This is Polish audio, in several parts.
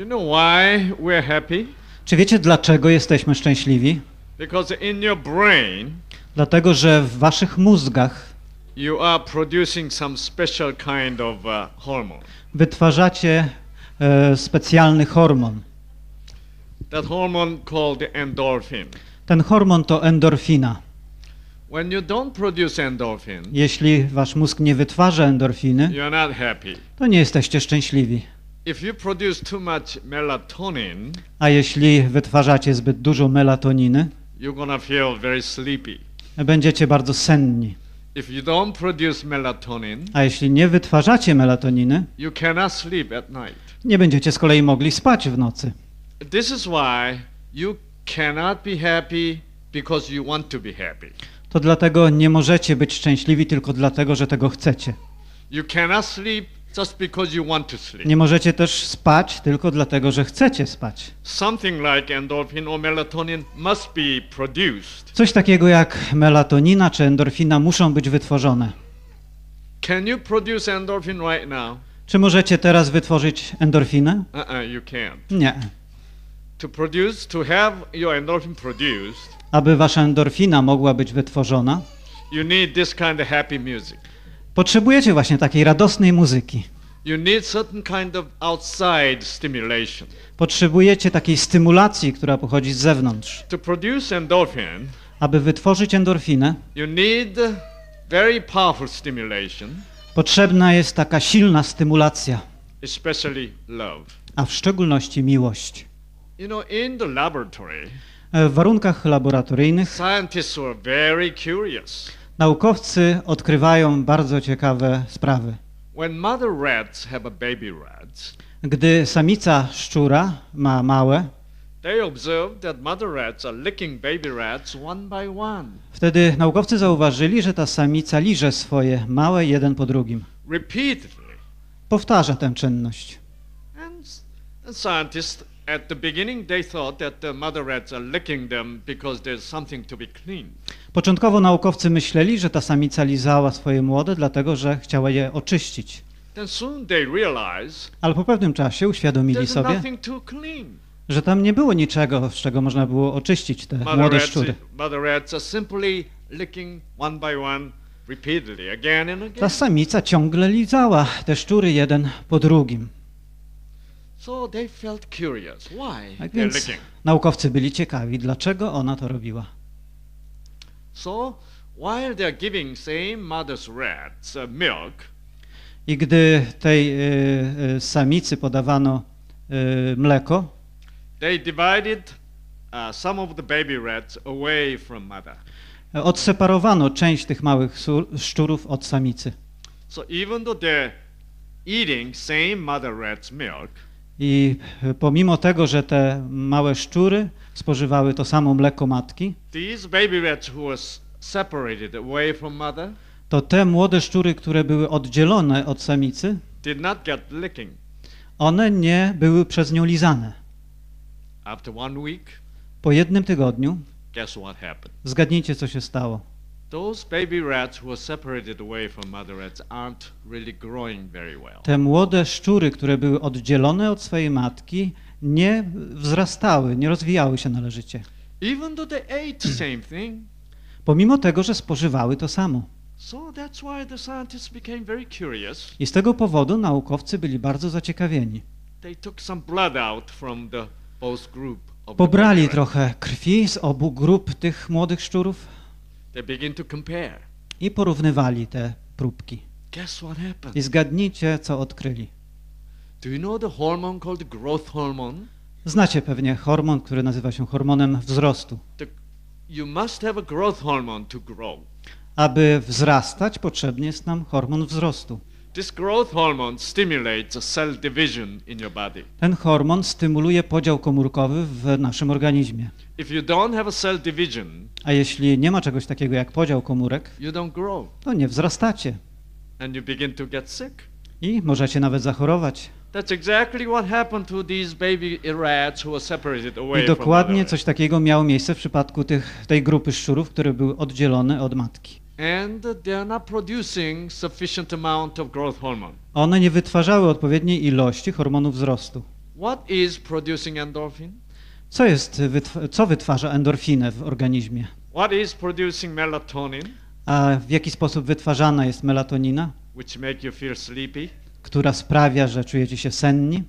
Do you know why we're happy? Czy wiecie, dlaczego jesteśmy szczęśliwi? Because in your brain, Dlatego, że w waszych mózgach you are producing some special kind of uh, hormone. wytwarzacie e, specjalny hormon. That hormone called endorphin. Ten hormon to endorfina. When you don't produce endorphin, Jeśli wasz mózg nie wytwarza endorfiny, you're not happy. to nie jesteście szczęśliwi. If you produce too much melatonin, A jeśli wytwarzacie zbyt dużo melatoniny, you're gonna feel very sleepy. będziecie bardzo senni. If you don't produce melatonin, A jeśli nie wytwarzacie melatoniny, you cannot sleep at night. nie będziecie z kolei mogli spać w nocy. This is why you cannot be happy because you want to be happy. To dlatego nie możecie być szczęśliwi tylko dlatego, że tego chcecie. You cannot sleep just because you want to sleep. Nie możecie też spać tylko dlatego, że chcecie spać. Something like endorphin or melatonin must be produced. Coś takiego jak melatonina czy endorfina muszą być wytworzone. Can you produce endorphin right now? Czy możecie teraz wytworzyć endorfinę? Nie. To produce, to have your endorphin produced, Aby wasza endorfina mogła być wytworzona, you need this kind of happy music. Potrzebujecie właśnie takiej radosnej muzyki. You need certain kind of outside stimulation. Potrzebujecie takiej stymulacji, która pochodzi z zewnątrz. To produce endorphin, Aby wytworzyć endorfinę, you need very powerful stimulation, potrzebna jest taka silna stymulacja, especially love. a w szczególności miłość. You know, in the laboratory, E, W warunkach laboratoryjnych scientists were very curious. Naukowcy odkrywają bardzo ciekawe sprawy. Gdy samica szczura ma małe, wtedy naukowcy zauważyli, że ta samica liże swoje małe jeden po drugim. Powtarza tę czynność. And scientists, at the beginning, they thought that the mother rats are licking them because there's something to be cleaned. Początkowo naukowcy myśleli, że ta samica lizała swoje młode, dlatego że chciała je oczyścić. Then soon they realize Ale po pewnym czasie uświadomili there's sobie, nothing to clean. że tam nie było niczego, z czego można było oczyścić te Mother młode rats, szczury. mother rats are simply licking one by one repeatedly, again and Ta samica ciągle lizała te szczury jeden po drugim. So they felt curious. Why Tak they're więc licking? naukowcy byli ciekawi, dlaczego ona to robiła. So while they're giving same mother's rats uh, milk, I gdy tej y, y, samicy podawano y, mleko, they divided uh, some of the baby rats away from mother. odseparowano część tych małych szczurów od samicy. So even though they're eating same mother rat's milk, I y, pomimo tego, że te małe szczury spożywały to samo mleko matki, to te młode szczury, które były oddzielone od samicy, one nie były przez nią lizane. Po jednym tygodniu, zgadnijcie co się stało. Those baby rats who were separated away from mother rats aren't really growing very well. Te młode szczury, które były oddzielone od swojej matki, nie wzrastały, nie rozwijały się należycie. Even though they ate same thing. Pomimo tego, że spożywały to samo. I z tego powodu naukowcy byli bardzo zaciekawieni. Pobrali trochę krwi z obu grup tych młodych szczurów i porównywali te próbki. Guess what happened? I zgadnijcie, co odkryli. Do you know the hormone called the growth hormone? Znacie pewnie hormon, który nazywa się hormonem wzrostu. The, you must have a growth hormone to grow. Aby wzrastać, potrzebny jest nam hormon wzrostu. Ten hormon stymuluje podział komórkowy w naszym organizmie. If you don't have a cell division, A jeśli nie ma czegoś takiego jak podział komórek, you don't grow to nie wzrastacie and you begin to get sick. i możecie nawet zachorować. I dokładnie coś takiego miało miejsce w przypadku tych, tej grupy szczurów, które były oddzielone od matki. And they're not producing sufficient amount of growth hormone. One nie wytwarzały odpowiedniej ilości hormonu wzrostu. What is producing endorphin? Co, jest, co wytwarza endorfinę w organizmie? What is producing melatonin, A w jaki sposób wytwarzana jest melatonina, which make you feel sleepy? która sprawia, że czujecie się senni?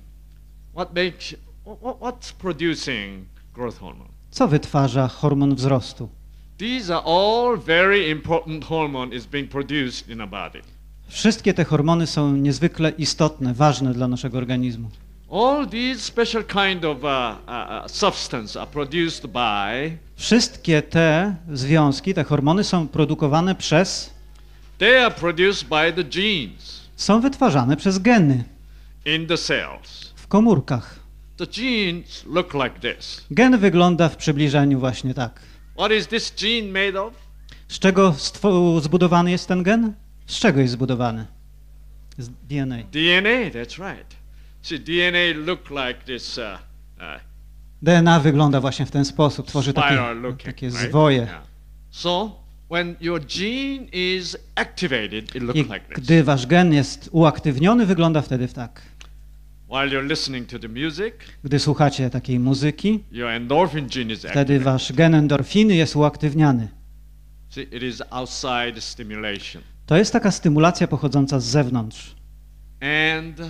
What makes what, what- what's producing growth hormone? Co wytwarza hormon wzrostu? These are all very important hormone is being produced in a body. Wszystkie te hormony są niezwykle istotne, ważne dla naszego organizmu. All these special kind of uh, uh, uh, substance are produced by Wszystkie te związki, te hormony są produkowane przez, they are produced by the genes są wytwarzane przez geny in the cells. w komórkach. The genes look like this. Gen wygląda w przybliżeniu właśnie tak. What is this gene made of? Z czego zbudowany jest ten gen? Z czego jest zbudowany? Z DNA. DNA, that's right. See, DNA look like this uh, uh, DNA wygląda właśnie w ten sposób, tworzy takie, looking, takie right? zwoje. Yeah. So, when your gene is activated, it looks I like this. gdy wasz gen jest uaktywniony, wygląda wtedy w tak. While you're listening to the music, Gdy słuchacie takiej muzyki, your endorphin gene is wtedy wasz gen endorfiny jest uaktywniany. See, it is outside stimulation. To jest taka stymulacja pochodząca z zewnątrz. And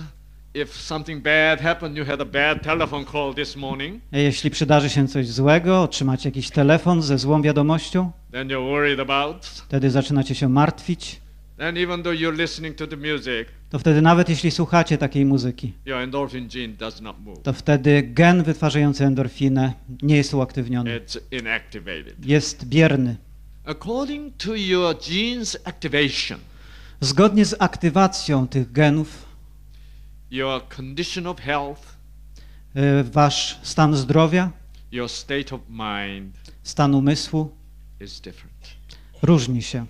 if something bad happened, you had a bad telephone call this morning, Jeśli przydarzy się coś złego, otrzymacie jakiś telefon ze złą wiadomością, then you're worried about. wtedy zaczynacie się martwić, Then even though you're listening to the music, to wtedy nawet jeśli słuchacie takiej muzyki, your endorphin gene does not move. to wtedy gen wytwarzający endorfinę nie jest uaktywniony. It's inactivated. Jest bierny. According to your genes activation, Zgodnie z aktywacją tych genów, your condition of health, y, wasz stan zdrowia, your state of mind stan umysłu is different. różni się.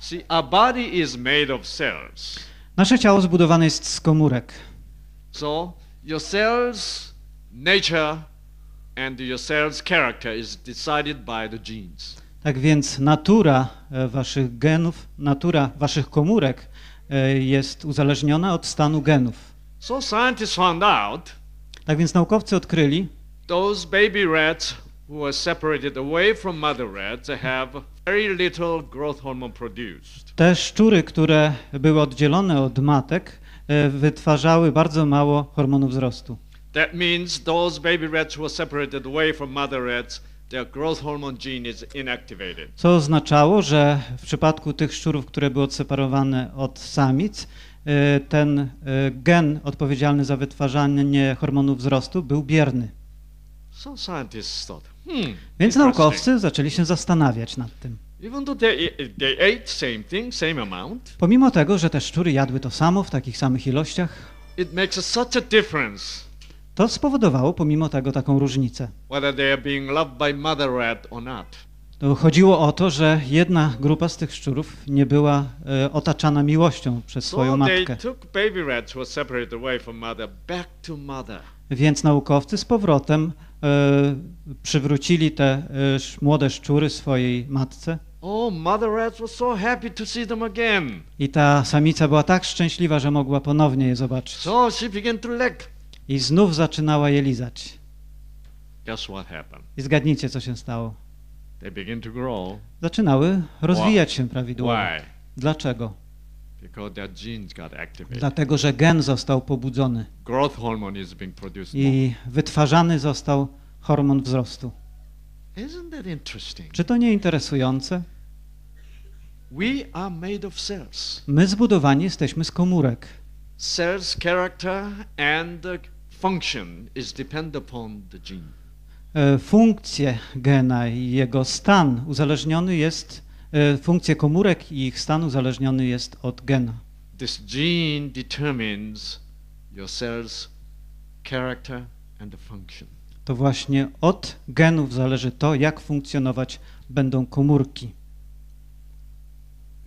See, our body is made of cells. Nasze ciało zbudowane jest z komórek. So your cells nature and your cells character is decided by the genes. Tak więc natura e, waszych genów, natura waszych komórek e, jest uzależniona od stanu genów. So scientists found out Tak więc naukowcy odkryli, those baby rats who are separated away from mother rats have very little growth hormone produced. te szczury, które były oddzielone od matek, e, wytwarzały bardzo mało hormonu wzrostu. That means those baby rats who are separated away from mother rats, their growth hormone gene is inactivated. Co oznaczało, że w przypadku tych szczurów, które były odseparowane od samic, e, ten e, gen odpowiedzialny za wytwarzanie hormonu wzrostu był bierny. So scientists thought, hmm, Więc naukowcy zaczęli się zastanawiać nad tym. They, they same thing, same amount, Pomimo tego, że te szczury jadły to samo w takich samych ilościach, to spowodowało pomimo tego taką różnicę. To chodziło o to, że jedna grupa z tych szczurów nie była e, otaczana miłością przez swoją So matkę. Więc naukowcy z powrotem przywrócili te e, młode szczury swojej matce Oh, mother rats were so happy to see them again. i ta samica była tak szczęśliwa, że mogła ponownie je zobaczyć. So she began to lick. I znów zaczynała je lizać. Guess what happened? I zgadnijcie, co się stało. They began to grow. Zaczynały rozwijać się prawidłowo. Why? Dlaczego? Dlatego, że gen został pobudzony Growth hormone is being produced more. i wytwarzany został hormon wzrostu. Isn't that interesting? Czy to nie interesujące? We are made of cells. My zbudowani jesteśmy z komórek. Cells' character and the function is depend upon the gene. E, Funkcje gena i jego stan uzależniony jest, e, funkcje komórek i ich stan uzależniony jest od gena. This gene determines your cell's character and function. To właśnie od genów zależy to, jak funkcjonować będą komórki.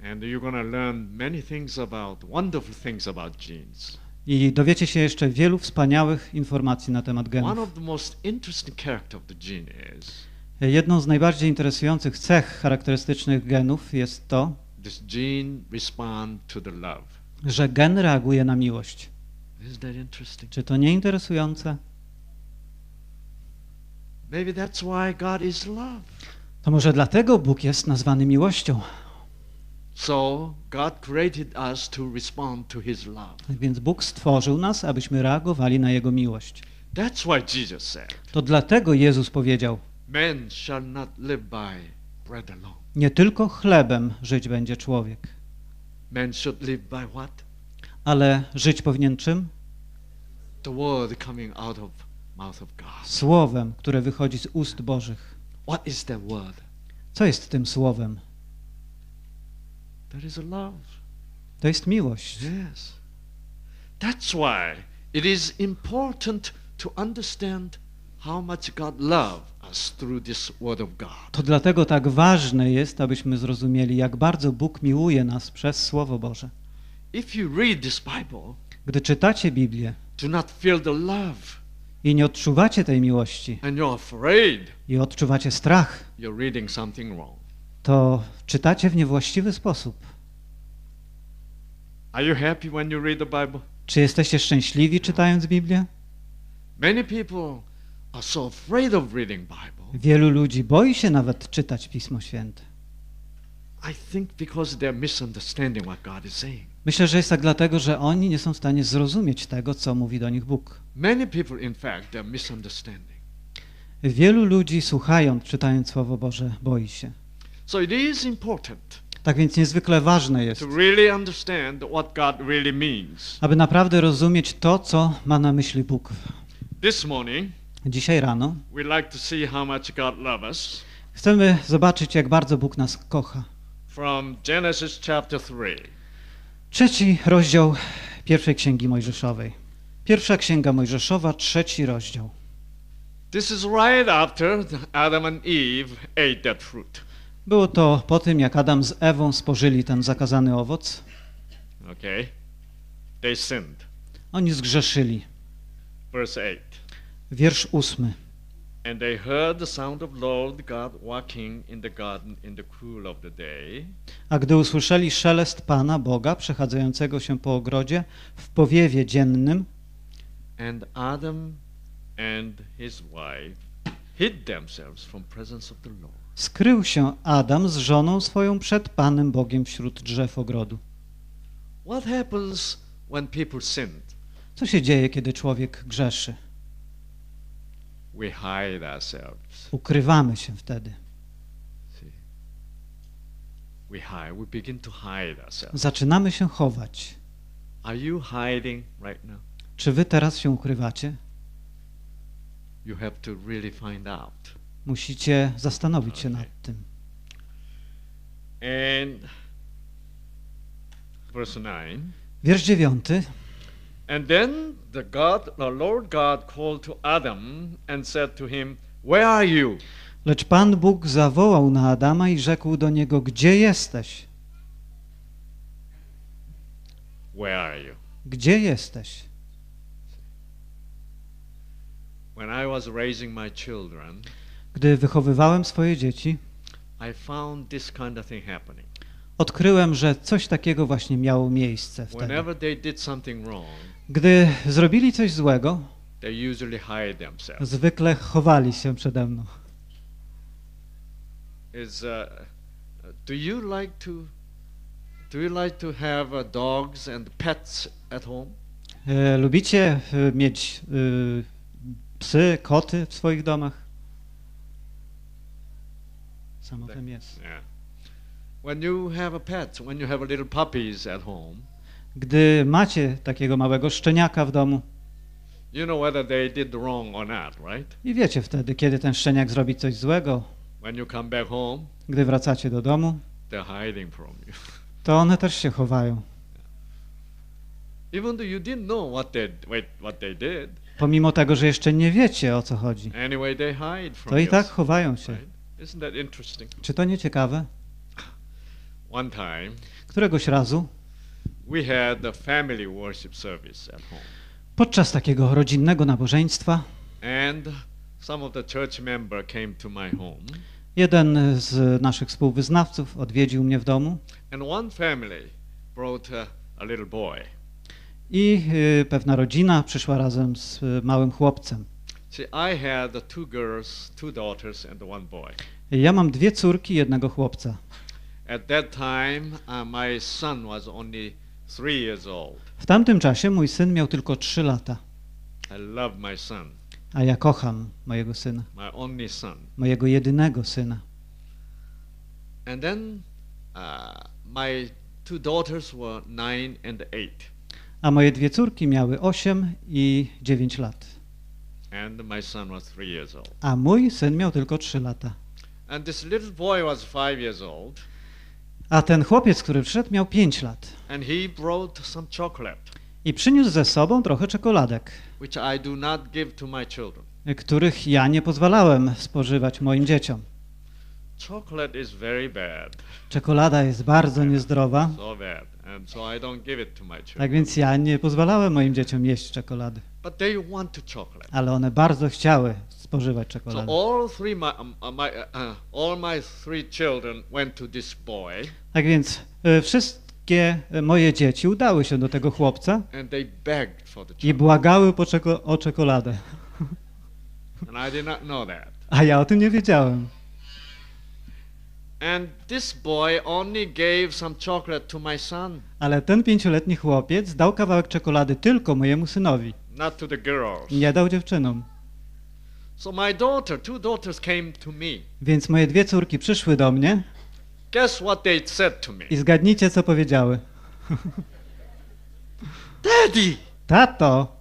And you're going to learn many things about, wonderful things about genes. I dowiecie się jeszcze wielu wspaniałych informacji na temat One genów. of the most interesting character of the gene is Jedną z najbardziej interesujących cech charakterystycznych genów jest to, this gene respond to the love. że gen reaguje na miłość. Isn't that interesting? Czy to nie interesujące? Maybe that's why God is love. To może dlatego Bóg jest nazwany miłością. So God created us to respond to His love. Więc Bóg stworzył nas, abyśmy reagowali na Jego miłość. That's why Jesus said, To dlatego Jezus powiedział, Man shall not live by bread alone. nie tylko chlebem żyć będzie człowiek, Man should live by what? ale żyć powinien czym? The word coming out of mouth of God. Słowem, które wychodzi z ust Bożych. What is that word? Co jest tym słowem? That is a love. To jest miłość. Yes. That's why it is important to understand how much God loved To dlatego tak ważne jest, abyśmy zrozumieli, jak bardzo Bóg miłuje nas przez Słowo Boże. Gdy czytacie Biblię i nie odczuwacie tej miłości i odczuwacie strach, to czytacie w niewłaściwy sposób. Czy jesteście szczęśliwi czytając Biblię? Many people are so afraid of reading Bible. Wielu ludzi boi się nawet czytać Pismo Święte. I think because they're misunderstanding what God is saying. Myślę, że jest tak dlatego, że oni nie są w stanie zrozumieć tego, co mówi do nich Bóg. Many people, in fact, they're misunderstanding. Wielu ludzi słuchając, czytając Słowo Boże, boi się. Tak więc niezwykle ważne jest, aby naprawdę rozumieć to, co ma na myśli Bóg. This morning, Dzisiaj rano chcemy zobaczyć, jak bardzo Bóg nas kocha. from Genesis chapter 3. Trzeci rozdział pierwszej księgi Mojżeszowej. Pierwsza księga Mojżeszowa, trzeci rozdział. This is right after Adam and Eve ate that fruit. Było to po tym, jak Adam z Ewą spożyli ten zakazany owoc. Okay? They sinned. Oni zgrzeszyli. Verse 8. Wiersz ósmy. And they heard the sound of Lord God walking in the garden in the cool of the day. A gdy usłyszeli szelest Pana Boga przechadzającego się po ogrodzie w powiewie dziennym, And Adam and his wife hid themselves from presence of the Lord. skrył się Adam z żoną swoją przed Panem Bogiem wśród drzew ogrodu. What happens when people sin? Co się dzieje, kiedy człowiek grzeszy? We hide ourselves. Ukrywamy się wtedy. See? We hide. We begin to hide ourselves. Zaczynamy się chować. Are you hiding right now? Czy wy teraz się ukrywacie? You have to really find out. Musicie zastanowić się nad tym. And verse 9. Wiersz dziewiąty. And then the God, the Lord God called to Adam and said to him, Where are you? Lecz Pan Bóg zawołał na Adama i rzekł do niego, gdzie jesteś? Where are you? Gdzie jesteś? When I was raising my children, Gdy wychowywałem swoje dzieci, I found this kind of thing happening. odkryłem, że coś takiego właśnie miało miejsce wtedy. Whenever they did something wrong, Gdy zrobili coś złego, zwykle chowali się przede mną. Is uh, do you like to do you like to have uh, dogs and pets at home? E, Lubicie e, mieć e, psy, koty w swoich domach? Some of them yes. Yeah. When you have a pet, when you have little puppies at home, Gdy macie takiego małego szczeniaka w domu you know whether they did wrong or not, right? i wiecie wtedy, kiedy ten szczeniak zrobi coś złego, When you come back home, gdy wracacie do domu, they're hiding from you. to one też się chowają. Even though you didn't know what they wait, what they did, Pomimo tego, że jeszcze nie wiecie o co chodzi, anyway they hide from to i tak chowają się. Right? Isn't that interesting? Czy to nie ciekawe? One time, Któregoś razu podczas takiego rodzinnego nabożeństwa and some of the church member came to my home, jeden z naszych współwyznawców odwiedził mnie w domu and one family brought a, a little boy. i y, pewna rodzina przyszła razem z y, małym chłopcem. Ja mam dwie córki jednego chłopca. At that time, uh, my son was only. W tamtym czasie mój syn miał tylko trzy lata, a ja kocham mojego syna, mojego jedynego syna. And then uh, my two daughters were nine and eight, A moje dwie córki miały 8 i 9 lat, and my son was three years old. a mój syn miał tylko 3 lata. And this little boy was five years old, A ten chłopiec, który przyszedł, miał 5 lat and he brought some chocolate, i przyniósł ze sobą trochę czekoladek, which I do not give to my children. których ja nie pozwalałem spożywać moim dzieciom. Chocolate is very bad, Czekolada jest bardzo niezdrowa, so bad, and so I don't give it to my children. tak więc ja nie pozwalałem moim dzieciom jeść czekolady, But they want to chocolate. ale one bardzo chciały spożywać So czekoladę. all three my, um, uh, my uh, uh, all my three children went to this boy, Tak więc e, wszystkie e, moje dzieci udały się do tego chłopca i błagały po czeko- o czekoladę. A ja o tym nie wiedziałem. And this boy only gave some chocolate to my son, Ale ten pięcioletni chłopiec dał kawałek czekolady tylko mojemu synowi, not to the girls. nie dał dziewczynom. So my daughter, two daughters came to me. Więc moje dwie córki przyszły do mnie Guess what they said to me? i zgadnijcie, co powiedziały. Daddy! Tato,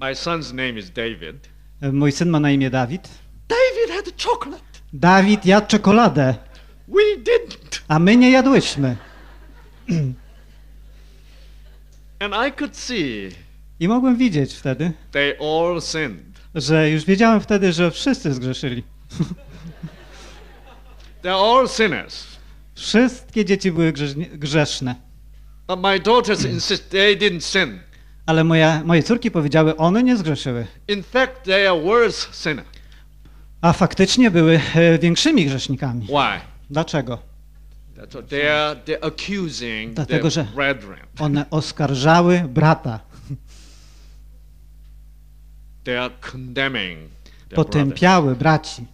My son's name is David. mój syn ma na imię Dawid. David had chocolate. Dawid jadł czekoladę, We didn't. a my nie jadłyśmy. And I could see I mogłem widzieć wtedy, they all sinned. Że już wiedziałem wtedy, że wszyscy zgrzeszyli. They're all sinners. Wszystkie dzieci były grzeszne. But my daughters insist they didn't sin. Ale moja, moje córki powiedziały, one nie zgrzeszyły. In fact, they are worse sinner. A faktycznie były e, większymi grzesznikami. Why? Dlaczego? That's what they are they're accusing Dlatego, że-. One oskarżały brata, They are condemning potępiały braci.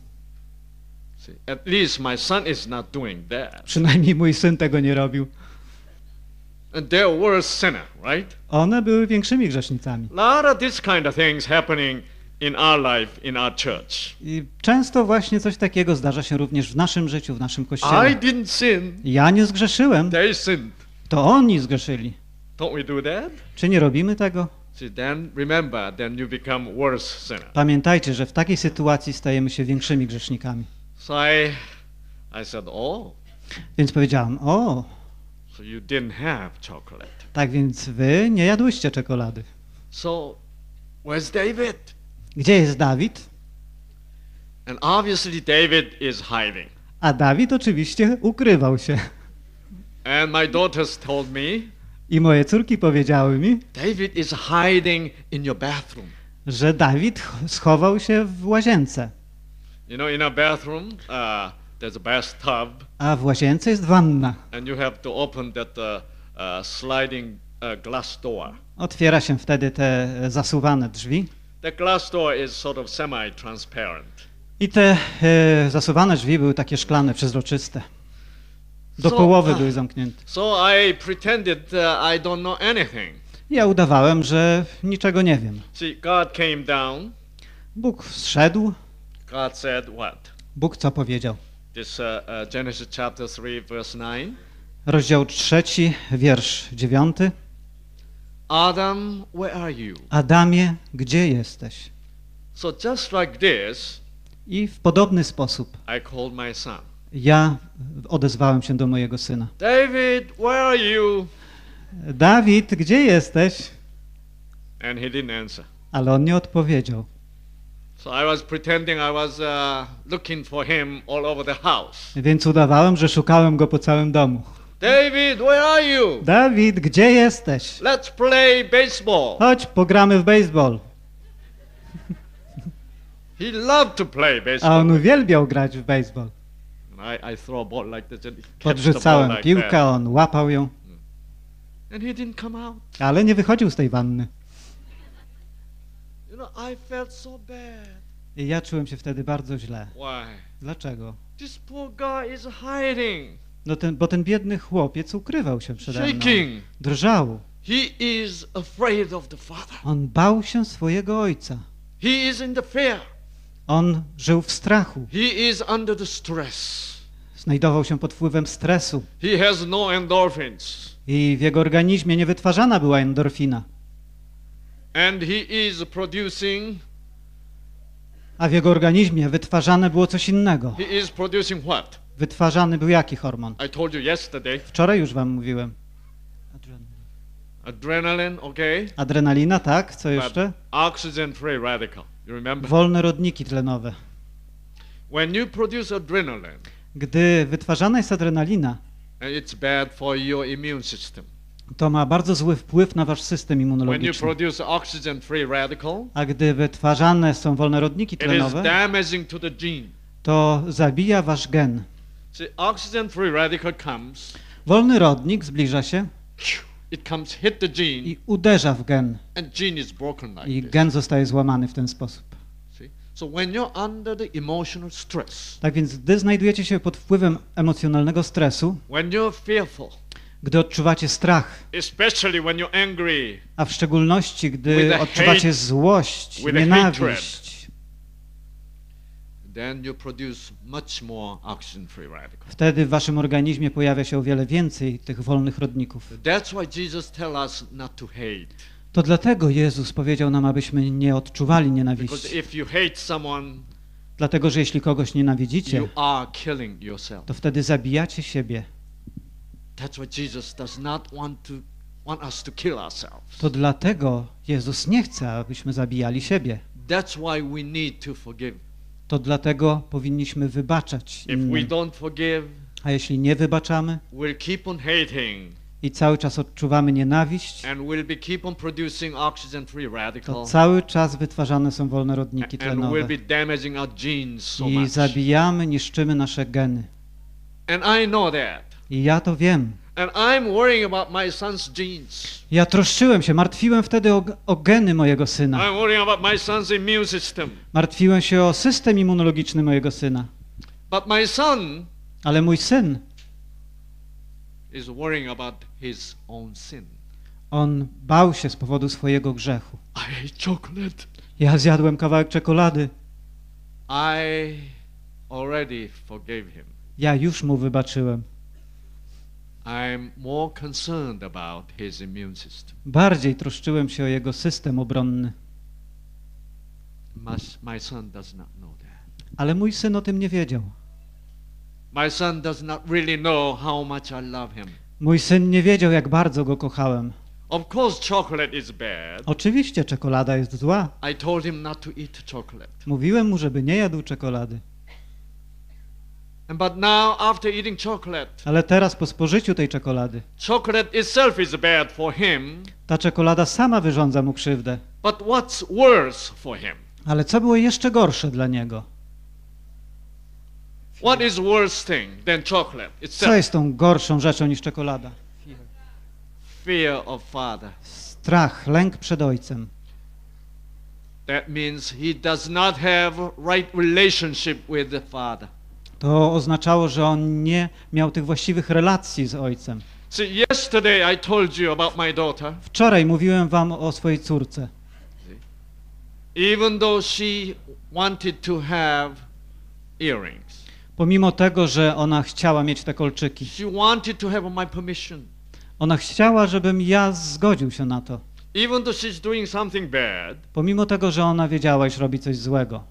See, at least my son is not doing that. Przynajmniej mój syn tego nie robił. And they're worse sinner, right? One były większymi grzesznicami. A lot of this kind of things happening in our life, in our church. I często właśnie coś takiego zdarza się również w naszym życiu, w naszym I kościele. didn't sin. Ja nie zgrzeszyłem, They sinned. to oni zgrzeszyli. Don't we do that? Czy nie robimy tego? Pamiętajcie, że w takiej sytuacji stajemy się większymi grzesznikami. So I, I said, oh, Więc powiedziałam, o, so you didn't have chocolate. tak więc wy nie jadłyście czekolady. So where's David? Gdzie jest Dawid? And obviously David is hiding. A Dawid oczywiście ukrywał się. And my daughters told me, I moje córki powiedziały mi, David is hiding in your bathroom. że Dawid ch- schował się w łazience. You know, in a bathroom, uh, there's a bathtub, A w łazience jest wanna. and you have to open that uh, uh, sliding uh, glass door. Otwiera się wtedy te zasuwane drzwi. The glass door is sort of semi-transparent. I te e, zasuwane drzwi były takie szklane, przezroczyste. Do So, połowy uh, były zamknięte. So I pretended uh, I don't know anything. Ja udawałem, że niczego nie wiem. See, God came down. Bóg zszedł. God said, What? Bóg co powiedział? This uh, uh, Genesis chapter 3, verse 9. Rozdział trzeci, wiersz dziewiąty. Adam, where are you? Adamie, gdzie jesteś? So just like this, I w podobny sposób I called my son. Ja odezwałem się do mojego syna. David, where are you? Dawid, gdzie jesteś? And he didn't answer. Ale on nie odpowiedział. So I was pretending I was uh, looking for him all over the house. Więc udawałem, że szukałem go po całym domu. David, where are you? Dawid, gdzie jesteś? Let's play baseball. Chodź, pogramy w baseball. He loved to play A baseball. on uwielbiał grać w baseball. I, I throw a ball like this and he the ball Podrzucałem like piłkę, that. on łapał ją, And he didn't come out. ale nie wychodził z tej wanny. You know, I felt so bad. I ja czułem się wtedy bardzo źle. Why? Dlaczego? This poor guy is hiding, No ten, bo ten biedny chłopiec ukrywał się przede mną. shaking. Drżał. He is afraid of the Father. On bał się swojego ojca. He is in the fear. On żył w strachu. He is under the stress. Znajdował się pod wpływem stresu. He has no endorphins. I w jego organizmie nie wytwarzana była endorfina. And he is producing, A w jego organizmie wytwarzane było coś innego. he is producing what? Wytwarzany był jaki hormon? I told you yesterday. Wczoraj już wam mówiłem. Adrenaline, okay? Adrenalina, tak? Co jeszcze? oxygen free radical. You remember? Wolne rodniki tlenowe. When you produce adrenaline, Gdy wytwarzana jest adrenalina, to ma bardzo zły wpływ na wasz system immunologiczny. A gdy wytwarzane są wolne rodniki tlenowe, to zabija wasz gen. Wolny rodnik zbliża się i uderza w gen. I gen zostaje złamany w ten sposób. So when you're under the emotional stress, Tak więc, gdy znajdujecie się pod wpływem emocjonalnego stresu, when you're fearful, gdy odczuwacie strach, especially when you're angry, a w szczególności gdy odczuwacie hate- złość, nienawiść, then you produce much more oxygen free radical. wtedy w waszym organizmie pojawia się o wiele więcej tych wolnych rodników. That's why Jesus tell us not to hate. To dlatego Jezus powiedział nam, abyśmy nie odczuwali nienawiści. Dlatego, że jeśli kogoś nienawidzicie, to wtedy zabijacie siebie. To dlatego Jezus nie chce, abyśmy zabijali siebie. To dlatego powinniśmy wybaczać innym. A jeśli nie wybaczamy we'll keep on hating i cały czas odczuwamy nienawiść, to cały czas wytwarzane są wolne rodniki tlenowe. I zabijamy, niszczymy nasze geny. I ja to wiem. Ja troszczyłem się, martwiłem wtedy o, o geny mojego syna. Martwiłem się o system immunologiczny mojego syna. Ale mój syn, is worrying about his own sin. on bał się z powodu swojego grzechu. I hate chocolate. Ja zjadłem kawałek czekolady. I already forgave him. Ja już mu wybaczyłem. I'm more concerned about his immune system. Bardziej troszczyłem się o jego system obronny. My, my son does not know that. Ale mój syn o tym nie wiedział. My son does not really know how much I love him. Mój syn nie wiedział, jak bardzo go kochałem. Of course, chocolate is bad. Oczywiście czekolada jest zła. I told him not to eat chocolate. Mówiłem mu, żeby nie jadł czekolady. But now, after eating chocolate, Ale teraz po spożyciu tej czekolady, chocolate itself is bad for him. ta czekolada sama wyrządza mu krzywdę. But what's worse for him? Ale co było jeszcze gorsze dla niego? What is worse thing than chocolate Co itself? jest tą gorszą rzeczą niż czekolada? Fear of father. Strach, lęk przed ojcem. That means he does not have right relationship with the father. To oznaczało, że on nie miał tych właściwych relacji z ojcem. See, yesterday I told you about my daughter. Wczoraj mówiłem wam o swojej córce. Even though she wanted to have earrings, Pomimo tego, że ona chciała mieć te kolczyki, she wanted to have my permission. ona chciała, żebym ja zgodził się na to. Even though she's doing something bad, Pomimo tego, że ona wiedziała, iż robi coś złego.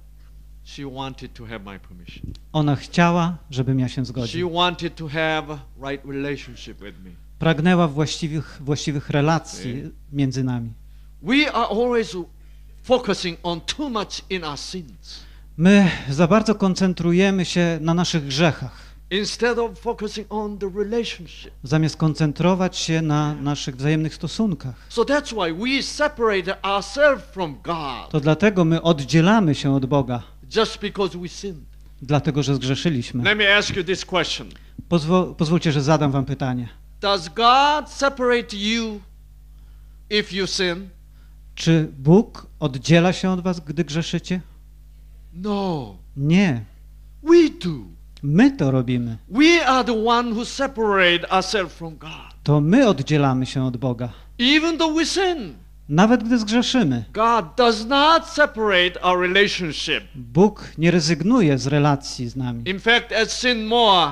she wanted to have my permission. Ona chciała, żebym ja się She zgodził. wanted to have right relationship with me. Pragnęła właściwych, właściwych relacji między nami. We are always focusing on too much in our sins My za bardzo koncentrujemy się na naszych grzechach, zamiast koncentrować się na naszych wzajemnych stosunkach. To dlatego my oddzielamy się od Boga, dlatego że zgrzeszyliśmy. Pozwólcie, że zadam wam pytanie. Does God separate you if you sin? Czy Bóg oddziela się od was, gdy grzeszycie? No, Nie. we do. My to robimy. We are the one who separate ourselves from God. To my oddzielamy się od Boga. Even though we sin, Nawet gdy zgrzeszymy. God does not separate our relationship. Bóg nie rezygnuje z relacji z nami. In fact, as sin more,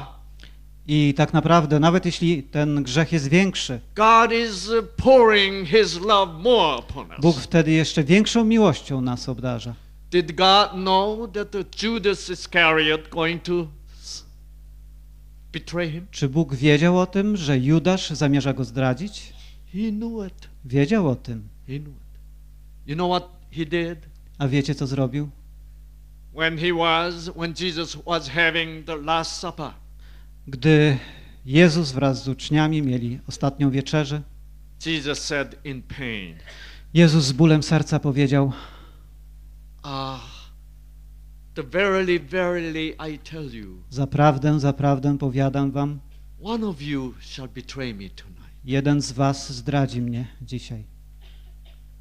I tak naprawdę, nawet jeśli ten grzech jest większy, God is uh, His love more upon Bóg us. wtedy jeszcze większą miłością nas obdarza. Did God know that Judas Iscariot going to betray Him? Czy Bóg wiedział o tym, że Judasz zamierza go zdradzić? He knew it. Wiedział o tym. He knew it. You know what He did? A wiecie, co zrobił? When He was, when Jesus was having the Last Supper, Gdy Jezus wraz z uczniami mieli ostatnią wieczerzę, Jesus said in pain, Jezus z bólem serca powiedział: Ah, the verily, verily, I tell you, Zaprawdę, zaprawdę powiadam wam, one of you shall betray me tonight. jeden z was zdradzi mnie dzisiaj.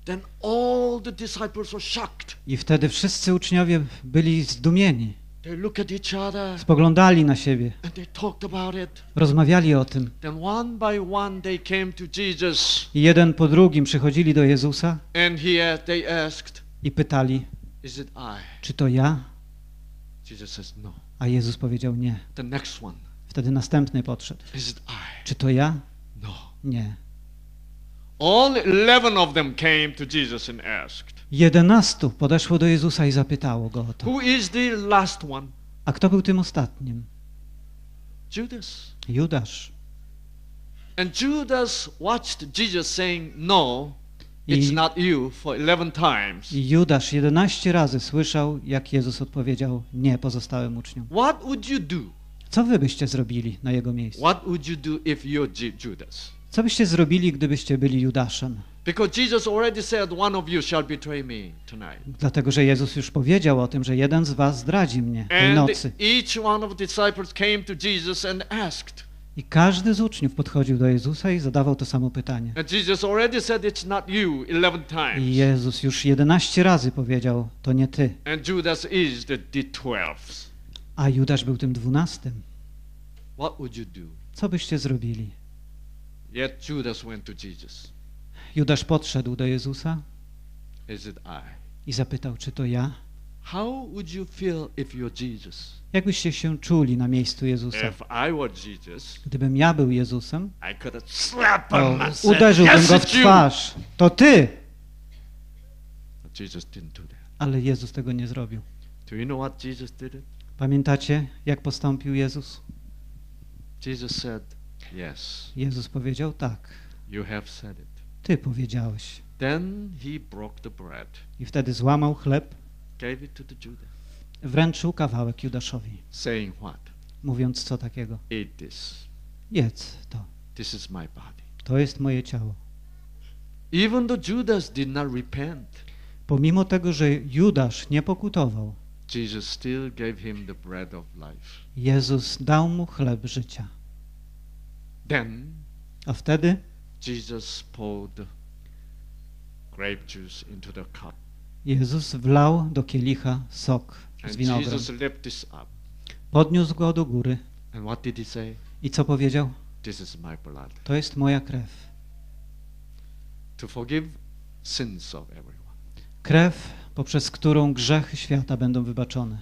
Then all the disciples were shocked. I wtedy wszyscy uczniowie byli zdumieni. They looked at each other Spoglądali na siebie, and they talked about it. rozmawiali o tym. Then one by one they came to Jesus I jeden po drugim przychodzili do Jezusa i pytali? Czy to ja? Jesus says, No. A Jezus powiedział nie. The next one, Wtedy następny podszedł. Is it I? Czy to ja? No. Nie. All eleven of them came to Jesus and asked, Jedenastu podeszło do Jezusa i zapytało go o to. Who is the last one? A kto był tym ostatnim? Judas. Judasz. And Judas watched Jesus saying, No, I, not you, for 11 times. I Judasz jedenaście razy słyszał, jak Jezus odpowiedział nie pozostałym uczniom. What would you do? Co wy byście zrobili na jego miejscu? What would you do if you're Ju- Judas? Co byście zrobili, gdybyście byli Judaszem? Because Jesus already said, One of you shall betray me tonight. Dlatego, że Jezus już powiedział o tym, że jeden z was zdradzi mnie tej And nocy. each one of the disciples came to Jesus and asked. I każdy z uczniów podchodził do Jezusa i zadawał to samo pytanie. 11 I. Jezus już jedenaście razy powiedział, to nie ty. And Judas is the, the 12th. A Judasz był tym dwunastym. Co byście zrobili? Judasz podszedł do Jezusa i zapytał, czy to ja? How would you feel if you're Jesus? Jakbyście się czuli na miejscu Jezusa? If I were Jesus, Gdybym ja był Jezusem, I could have slapped to him and said, uderzyłbym yes, go w twarz. To ty! But Jesus didn't do that. Ale Jezus tego nie zrobił. Do you know what Jesus did it? Pamiętacie, jak postąpił Jezus? Jesus said, Yes, Jezus powiedział tak. you have said it. Ty powiedziałeś. Then he broke the bread, I wtedy złamał chleb, gave it to the Judah, wręczył kawałek Judaszowi, saying what? mówiąc co takiego. Eat this. Jedz to. This is my body. To jest moje ciało. Even though Judas did not repent, Pomimo tego, że Judasz nie pokutował, Jesus still gave him the bread of life. Jezus dał mu chleb życia. Then A wtedy Jesus poured grape juice into the cup. Jezus wlał do kielicha sok z winogron. Podniósł go do góry i co powiedział? To jest moja krew. Krew, poprzez którą grzechy świata będą wybaczone.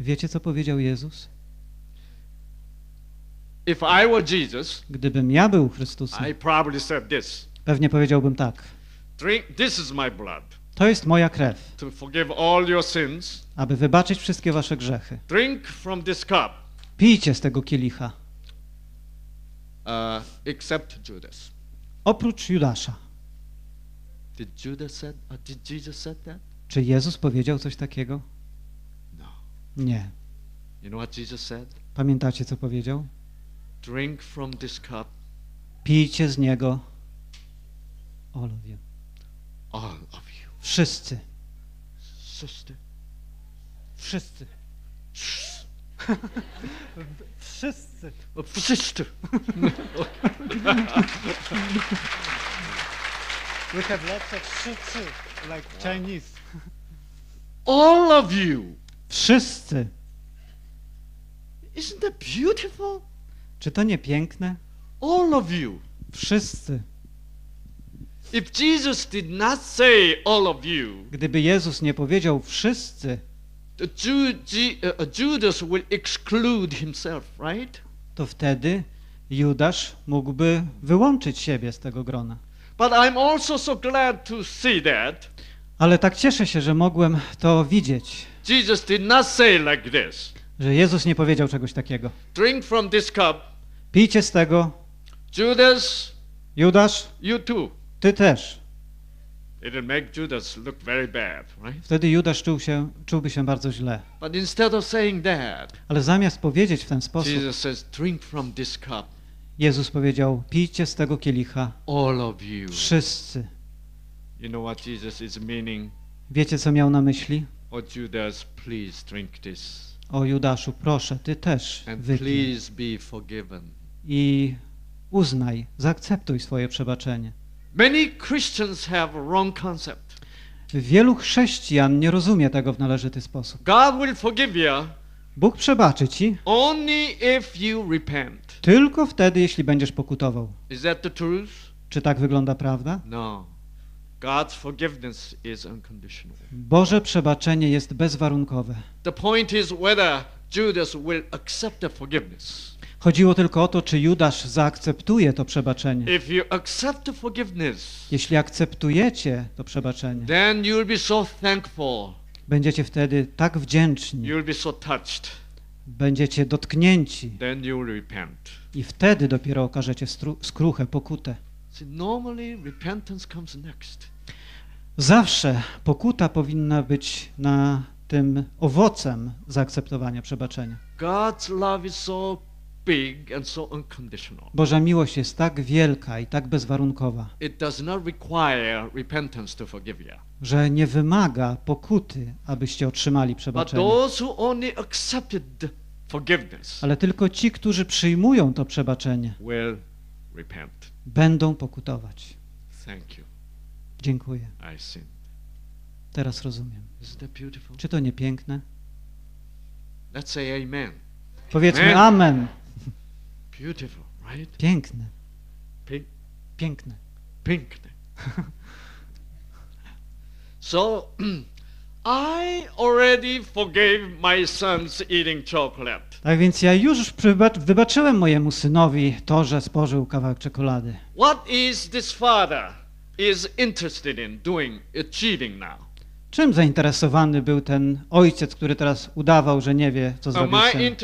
Wiecie, co powiedział Jezus? Gdybym ja był Chrystusem, pewnie powiedziałbym tak. Drink, this is my blood. To jest moja krew, To forgive all your sins. aby wybaczyć wszystkie wasze grzechy. Drink from this cup. Pijcie z tego kielicha, Uh, except Judas. oprócz Judasza. Did Judas said? Uh, did Jesus said that? Czy Jezus powiedział coś takiego? No. Nie. You know what Jesus said? Pamiętacie, co powiedział? Drink from this cup, Pijcie z niego, all of you. All of you. Wszyscy. Sister. Wszyscy. Wszyscy. Oh, sister. We have lots of shi, like Chinese. All of you. Wszyscy. Isn't that beautiful? Czy to nie piękne? All of you. Wszyscy. If Jesus did not say all of you, Gdyby Jezus nie powiedział wszyscy, uh, Judas will exclude himself, right? to wtedy Judasz mógłby wyłączyć siebie z tego grona. But I'm also so glad to see that Ale tak cieszę się, że mogłem to widzieć, Jesus did not say like this że Jezus nie powiedział czegoś takiego. Drink from this cup. Pijcie z tego, Judas, Judasz, you too. Ty też. It'll make Judas look very bad, right? Wtedy Judasz czuł się, czułby się bardzo źle. But instead of saying that, Ale zamiast powiedzieć w ten sposób, Jesus says, Drink from this cup, Jezus powiedział: Pijcie z tego kielicha, all of you. wszyscy. You know what Jesus is meaning? Wiecie, co miał na myśli? Oh, Judas, please drink this. O Judaszu, proszę, ty też And wypij please be forgiven. i uznaj, zaakceptuj swoje przebaczenie. Many Christians have a wrong concept. Wielu chrześcijan nie rozumie tego w należyty sposób. God will forgive you Bóg przebaczy ci only if you repent. tylko wtedy, jeśli będziesz pokutował. Is that the truth? Czy tak wygląda prawda? No. God's forgiveness is unconditional. Boże przebaczenie jest bezwarunkowe. The point is whether Judas will accept the forgiveness. Chodziło tylko o to, czy Judasz zaakceptuje to przebaczenie. If you accept the forgiveness, Jeśli akceptujecie to przebaczenie, then you'll be so thankful. będziecie wtedy tak wdzięczni, You'll be so touched. będziecie dotknięci Then you'll repent. i wtedy dopiero okażecie stru- skruchę, pokutę. See, normally repentance comes next. Zawsze pokuta powinna być na tym owocem zaakceptowania przebaczenia. God's love is so big and so unconditional. Boża miłość jest tak wielka i tak bezwarunkowa, It does not require repentance to forgive you. że nie wymaga pokuty, abyście otrzymali But przebaczenie. those who only accepted forgiveness Ale tylko ci, którzy przyjmują to przebaczenie, will repent. będą pokutować. Thank you. Dziękuję. Teraz rozumiem. Isn't that beautiful? Czy to nie piękne? Let's say amen. Powiedzmy Amen. Beautiful, right? Piękne, piękne. piękne. so, I already forgave my sons eating chocolate. Tak więc ja już wybaczyłem mojemu synowi to, że spożył kawałek czekolady. What is this father is interested in doing, achieving now? Czym zainteresowany był ten ojciec, który teraz udawał, że nie wie, co zrobił syn?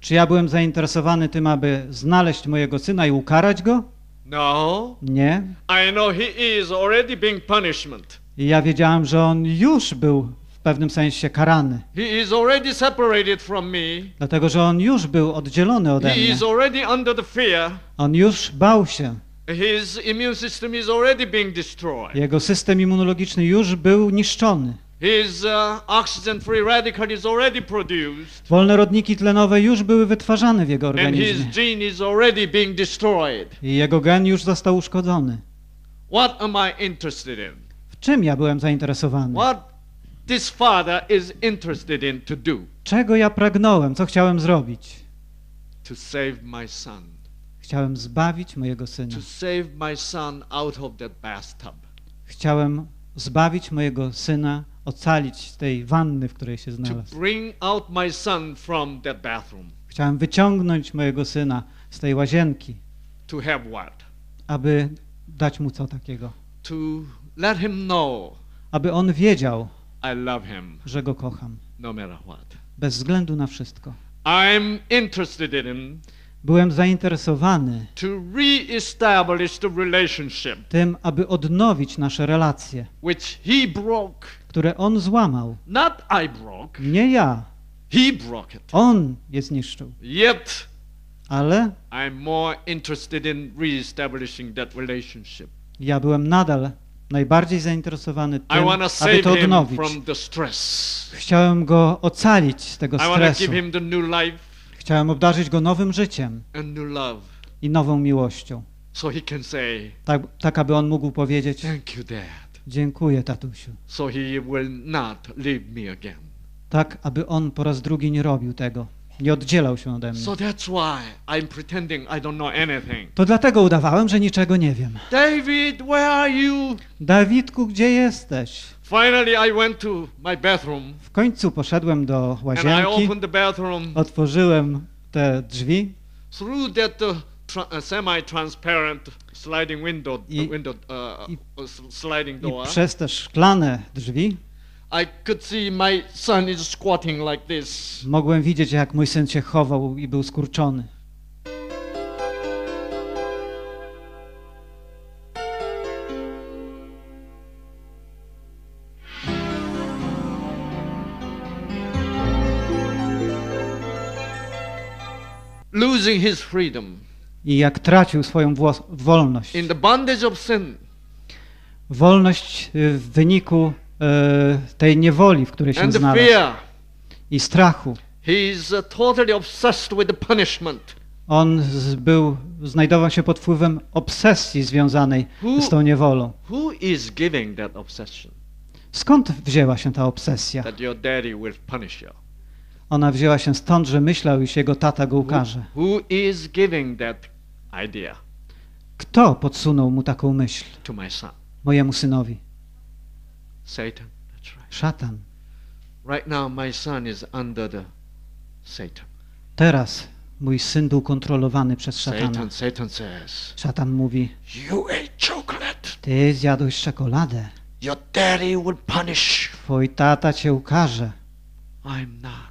Czy ja byłem zainteresowany tym, aby znaleźć mojego syna i ukarać go? No. Nie. I know he is already being punishment. I ja wiedziałem, że on już był w pewnym sensie karany, He is already separated from me. dlatego że on już był oddzielony ode He mnie. is already under the fear. On już bał się. His immune system is already being destroyed. Jego system immunologiczny już był niszczony. His uh, oxygen free radical is already produced. Wolne rodniki tlenowe już były wytwarzane w jego And his organizmie. gene is already being destroyed. I jego gen już został uszkodzony. What am I interested in? W czym ja byłem zainteresowany? What this father is interested in to do? Czego ja pragnąłem? Co chciałem zrobić? To save my son. Chciałem zbawić mojego syna. To save my son out of that bathtub. Chciałem zbawić mojego syna, ocalić z tej wanny, w której się To znalazł. bring out my son from that bathroom. Chciałem wyciągnąć mojego syna z tej łazienki, To have what? aby dać mu co takiego. To let him know Aby on wiedział, I love him że go kocham. no matter what. Bez względu na wszystko. I'm interested in Byłem zainteresowany tym, aby odnowić nasze relacje, które on złamał. Nie ja. On je zniszczył. Ale ja byłem nadal najbardziej zainteresowany tym, aby to odnowić. Chciałem go ocalić z tego stresu. Chciałem obdarzyć go nowym życiem i nową miłością. So he can say, tak, tak aby on mógł powiedzieć, Thank you, Dad. dziękuję tatusiu. So he will not leave me again. Tak, aby on po raz drugi nie robił tego, nie oddzielał się ode mnie. So that's why I'm pretending I don't know anything. To dlatego udawałem, że niczego nie wiem. David, where are you? Dawidku, gdzie jesteś? Finally, I went to my bathroom W końcu poszedłem do and I łazienki, opened the bathroom otworzyłem te drzwi through that uh, uh, semi-transparent sliding window, I- uh, window uh, i- sliding i door. przez te szklane drzwi I could see my son is squatting like this. mogłem widzieć, jak mój syn się chował i był skurczony. Losing his freedom I jak tracił swoją wolność. in the bondage of sin. Wolność y, w wyniku y, tej niewoli, w której się and znalazł. fear. I strachu. He's uh, totally obsessed with the punishment. On był, znajdował się pod wpływem obsesji związanej Who- z tą niewolą. Who is giving that obsession? Skąd wzięła się ta obsesja? That your daddy will punish you. Ona wzięła się stąd, że myślał, iż jego tata go ukaże. who is giving that idea Kto podsunął mu taką myśl? to my son? Mojemu synowi. Satan. That's right. Szatan. Right now, my son is under the Satan. Teraz mój syn był kontrolowany przez szatana. Satan. Satan says, Szatan mówi, "You ate chocolate. ty zjadłeś czekoladę. Your daddy will punish." Twój tata cię ukaże. I'm not.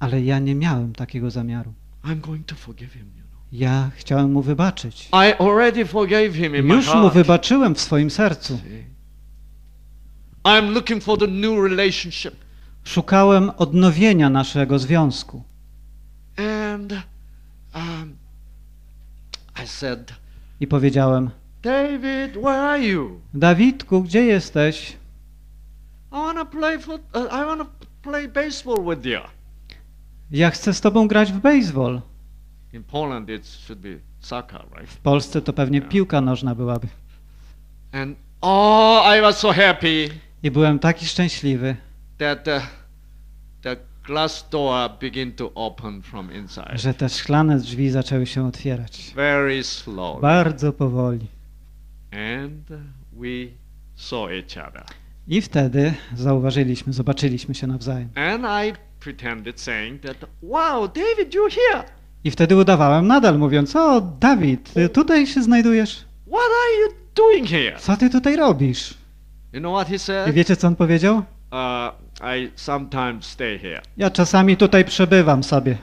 Ale ja nie miałem takiego zamiaru. I'm going to forgive him. You know. Ja chciałem mu wybaczyć. I already forgave him in my Już mu heart. wybaczyłem w swoim sercu. I'm looking for the new relationship. Szukałem odnowienia naszego związku. And um, I said, I powiedziałem, David, where are you? Dawidku, gdzie jesteś? I want to play foot. Uh, I want to play baseball with you. Ja chcę z tobą grać w baseball. In Poland, it should be soccer, right? W Polsce to pewnie piłka nożna byłaby. And oh, I was so happy I byłem taki szczęśliwy, that uh, the glass door began to open from inside, że te szklane drzwi zaczęły się otwierać. very slowly, Bardzo powoli. and we saw each other. I wtedy zauważyliśmy, zobaczyliśmy się nawzajem. And I pretended, saying that, "Wow, David, you're here. I wtedy udawałem nadal mówiąc, o Dawid, ty tutaj się znajdujesz? What are you doing here?" Co ty tutaj robisz? You know what he I said? wiecie co on powiedział? Uh, I sometimes stay here. Ja czasami tutaj przebywam sobie.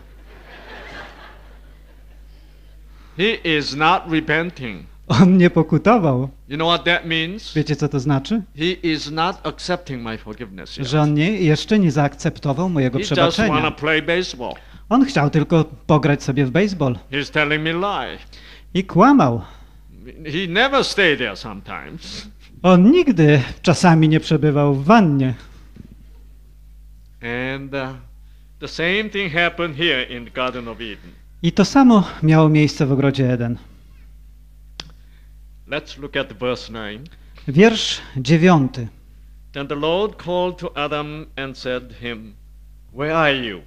He is not repenting. On nie pokutował. You know what that means? Wiecie co to znaczy? He is not accepting my forgiveness. Yet. Że on nie, jeszcze nie zaakceptował mojego He just przebaczenia. play baseball. On chciał tylko pograć sobie w baseball. He's telling me lie. I kłamał. He never there sometimes. On nigdy czasami nie przebywał w wannie. And uh, the same thing happened here in the Garden of Eden. I to samo miało miejsce w ogrodzie Eden. Let's look at verse 9. Wiersz dziewiąty. Then the Lord called to Adam and said him, Where are you?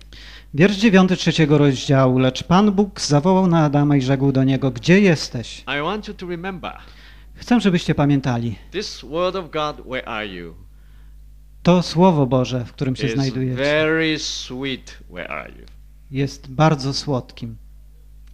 Wiersz dziewiąty trzeciego rozdziału. Lecz Pan Bóg zawołał na Adama i rzekł do niego, gdzie jesteś? I want you to remember Chcę, żebyście pamiętali. this word of God, where are you? To Słowo Boże, w którym się is znajdujecie, very sweet. Where are you? jest bardzo słodkim.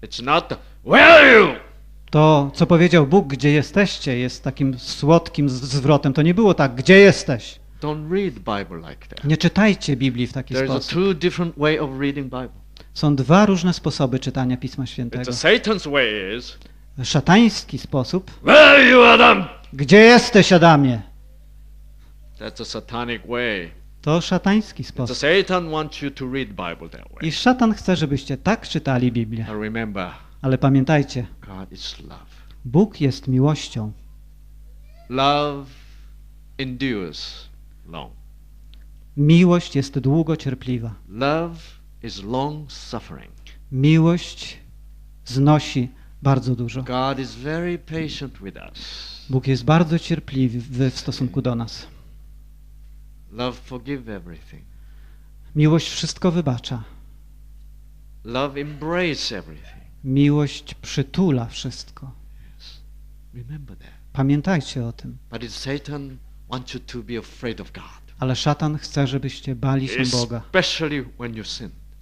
It's not where are you? To, co powiedział Bóg, gdzie jesteście, jest takim słodkim zwrotem. To nie było tak, gdzie jesteś? Don't read Bible like that. Nie czytajcie Biblii w taki There's a sposób. two different way of reading Bible. Są dwa różne sposoby czytania Pisma It's Świętego. a Satan's way is, Szatański sposób. where are you, Adam? Gdzie jesteś, Adamie? That's a satanic way. To szatański The sposób. Satan wants you to read Bible that way. I szatan chce, żebyście tak czytali Biblię. Now remember, Ale pamiętajcie. Bóg jest miłością. Love endures long. Miłość jest długo cierpliwa. Love is long suffering. Miłość znosi Bardzo dużo. God is very patient with us. Bóg jest bardzo cierpliwy w stosunku do nas. Love forgive everything. Miłość wszystko wybacza. Love embrace everything. Miłość przytula wszystko. Pamiętajcie o tym. Ale szatan chce, żebyście bali się Boga,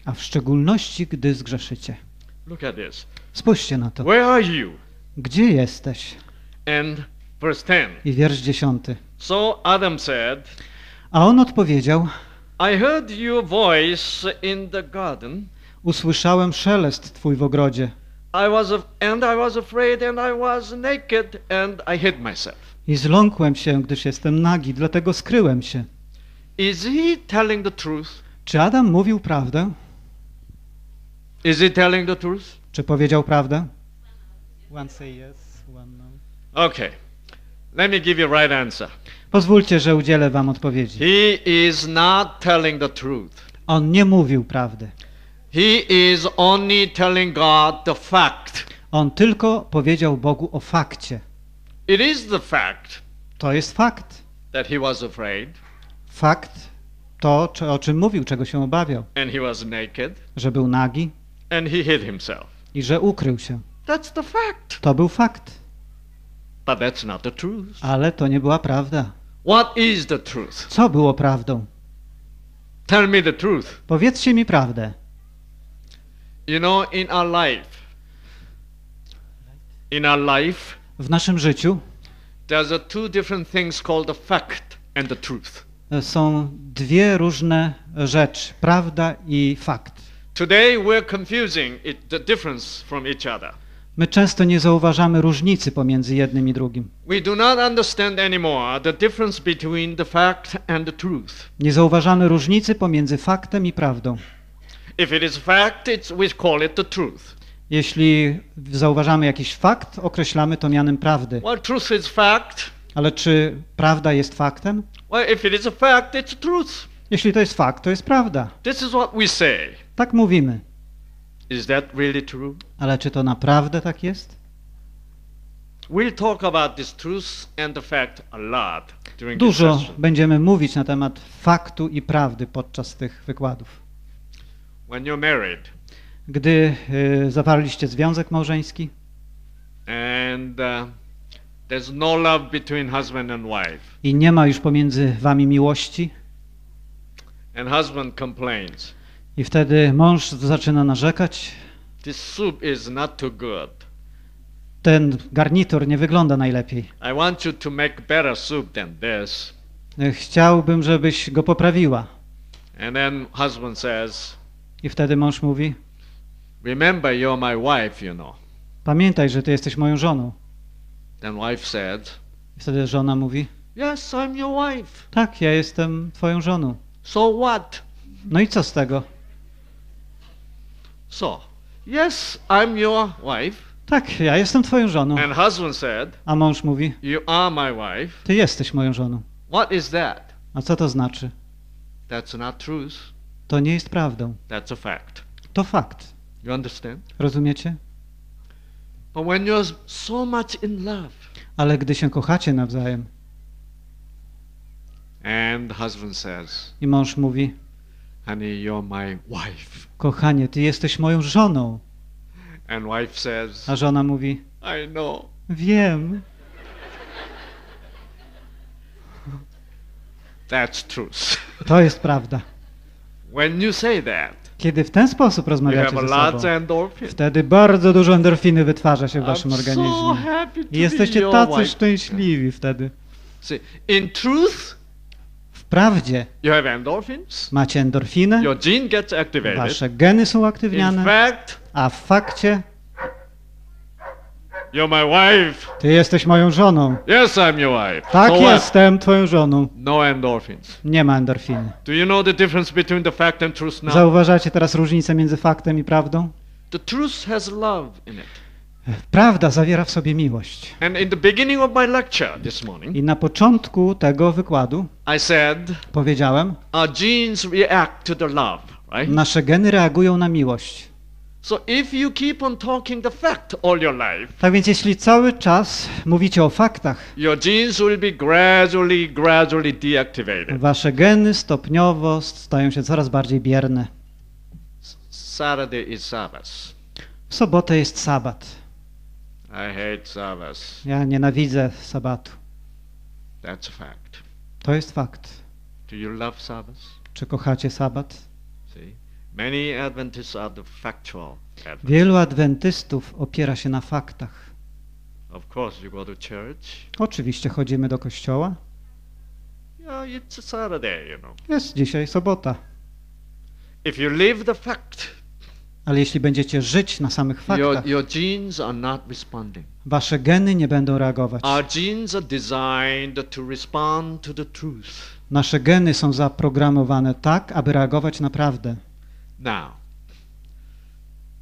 a w szczególności, gdy zgrzeszycie. Spójrzcie na to. Gdzie jesteś? And verse 10. I wiersz dziesiąty. So Adam said, A on odpowiedział, I heard your voice in the garden. Usłyszałem szelest twój w ogrodzie I was and I was afraid and I was naked and I hid myself. i zląkłem się, gdyż jestem nagi, dlatego skryłem się. Is he telling the truth? Czy Adam mówił prawdę? Is he telling the truth? Czy powiedział prawdę? One say yes, one no. Okay. Let me give you right answer. Pozwólcie, że udzielę wam odpowiedzi. He is not telling the truth. On nie mówił prawdy. He is only telling God the fact. On tylko powiedział Bogu o fakcie. It is the fact To jest fakt. that he was afraid Fakt to, o czym mówił, czego się obawiał. and he was naked Że był nagi and he hid himself. i że ukrył się. That's the fact. To był fakt. But that's not the truth. Ale to nie była prawda. What is the truth? Co było prawdą? Tell me the truth. Powiedzcie mi prawdę. You know, in our life, in our life, W naszym życiu there's a two different things called the fact and the truth. e, są dwie różne rzeczy. Prawda i fakt. Today we're confusing it, the difference from each other. My często nie zauważamy różnicy pomiędzy jednym i drugim. We do not understand anymore the difference between the fact and the truth. Nie zauważamy różnicy pomiędzy faktem i prawdą. If it is fact, it's, we call it the truth. Jeśli zauważamy jakiś fakt, określamy to mianem prawdy. Well, truth is fact. Ale czy prawda jest faktem? Well, if it is a fact, it's truth. Jeśli to jest fakt, to jest prawda. This is what we say. Tak mówimy. Is that really true? Ale czy to naprawdę tak jest? We'll talk about this truth and the fact a lot during Dużo będziemy mówić na temat faktu i prawdy podczas tych wykładów. When you're married Gdy y, zawarliście związek małżeński and uh, there's no love between husband and wife, i nie ma już pomiędzy wami miłości, and husband complains, i wtedy mąż zaczyna narzekać, this soup is not too good. ten garnitur nie wygląda najlepiej. I want you to make better soup than this. Chciałbym, żebyś go poprawiła. And then husband says, I wtedy mąż mówi: remember you're my wife, you know. Pamiętaj, że ty jesteś moją żoną. Then wife said, I wtedy żona mówi: yes, I'm your wife. Tak, ja jestem twoją żoną. So what? No i co z tego? So, yes, I'm your wife. Tak, ja jestem twoją żoną. And husband said, A mąż mówi: you are my wife. Ty jesteś moją żoną. What is that? A co to znaczy? That's not truth. To nie jest prawdą. That's a fact. To fakt. You understand? Rozumiecie? But when you're so much in love, Ale gdy się kochacie nawzajem and the husband says, i mąż mówi: honey, you're my wife. Kochanie, ty jesteś moją żoną. And wife says, A żona mówi: I know. Wiem. That's truth. To jest prawda. when you say that, Kiedy w ten sposób rozmawiacie ze sobą, wtedy bardzo dużo endorfiny wytwarza się w waszym organizmie. I jesteście tacy szczęśliwi wtedy. See, in truth, W prawdzie you have endorphins. macie activated. wasze geny są In aktywniane, fact, a w fakcie you're my wife. ty jesteś moją żoną. Yes, I'm your wife. Tak so what? jestem twoją żoną. No endorphins. Nie ma endorfiny. Do you know the difference between the fact and truth now? Zauważacie teraz różnicę między faktem i prawdą? The truth has love in it. Prawda zawiera w sobie miłość. And in the beginning of my lecture this morning, I na początku tego wykładu I said powiedziałem, our genes react to the love, right? nasze geny reagują na miłość. So if you keep on talking the fact all your life, Tak więc jeśli cały czas mówicie o faktach, your genes will be gradually, gradually deactivated. wasze geny stopniowo stają się coraz bardziej bierne. Saturday is Sabbath. W sobotę jest sabat. I hate Sabbath. Ja nienawidzę sabatu. That's a fact. To jest fakt. Do you love Sabbath? Czy kochacie sabat? Wielu adwentystów opiera się na faktach. Of course, you go to church. Oczywiście chodzimy do kościoła. Yeah, it's a Saturday, you know. Jest dzisiaj sobota. If you live the fact, Ale jeśli będziecie żyć na samych your, faktach, your genes are not responding. wasze geny nie będą reagować. Our genes are designed to respond to the truth. Nasze geny są zaprogramowane tak, aby reagować na prawdę. Now,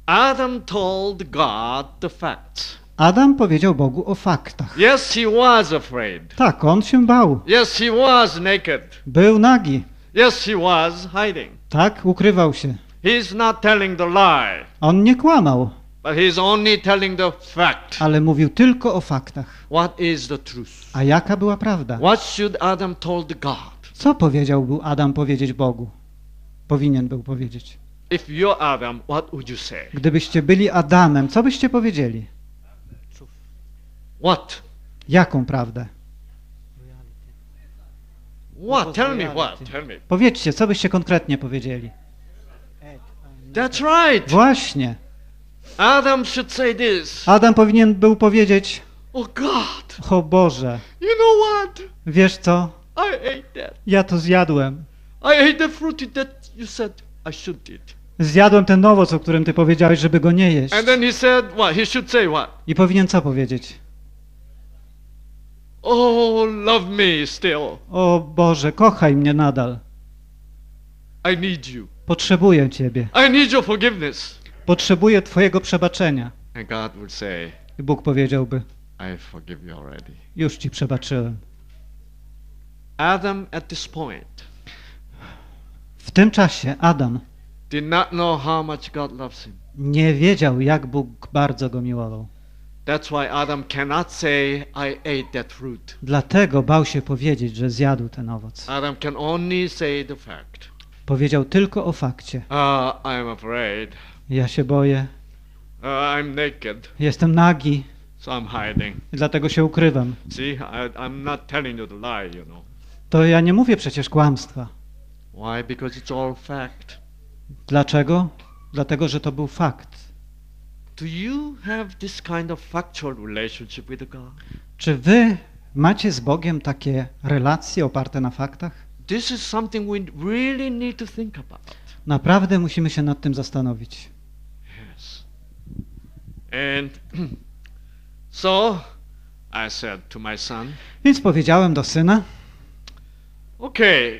Adam told God the facts. Adam powiedział Bogu o faktach. Yes, he was afraid. Tak, on się bał. Yes, he was naked. Był nagi. Yes, he was hiding. Tak, ukrywał się. He's not telling the lie, On nie kłamał, but he's only telling the fact. ale mówił tylko o faktach. What is the truth? A jaka była prawda? What should Adam told God? Co powiedział był Adam powiedzieć Bogu? Powinien był powiedzieć. If you're Adam, what would you say? Gdybyście byli Adamem, co byście powiedzieli? What? Jaką prawdę? What? Tell me what? Tell me. Powiedzcie, co byście konkretnie powiedzieli? That's right. Właśnie. Adam should say this. Adam powinien był powiedzieć: Oh God, O Boże, you know what? wiesz co? I ate that. Ja to zjadłem. I ate the fruit that you said I should eat. Zjadłem ten owoc, o którym ty powiedziałeś, żeby go nie jeść. And then he said what? He should say what? I powinien co powiedzieć? Oh, love me still. O Boże, kochaj mnie nadal. I need you. Potrzebuję Ciebie. I need your forgiveness. Potrzebuję Twojego przebaczenia. And God would say, I Bóg powiedziałby: I forgive you already. Już Ci przebaczyłem. Adam at this point W tym czasie Adam did not know how much God loves him. nie wiedział, jak Bóg bardzo go miłował. That's why Adam cannot say, I ate that fruit. Dlatego bał się powiedzieć, że zjadł ten owoc. Adam can only say the fact. Powiedział tylko o fakcie. Uh, I'm afraid. Ja się boję, Uh, I'm naked, jestem nagi, so I'm hiding. dlatego się ukrywam. See, I, I'm not telling you the lie, you know. To ja nie mówię przecież kłamstwa. Why? Because it's all fact. Dlaczego? Dlatego, że to był fakt. Do you have this kind of factual relationship with God? Czy wy macie z Bogiem takie relacje oparte na faktach? This is something we really need to think about. Naprawdę musimy się nad tym zastanowić. Yes. And so I said to my son, Więc powiedziałem do syna: okay,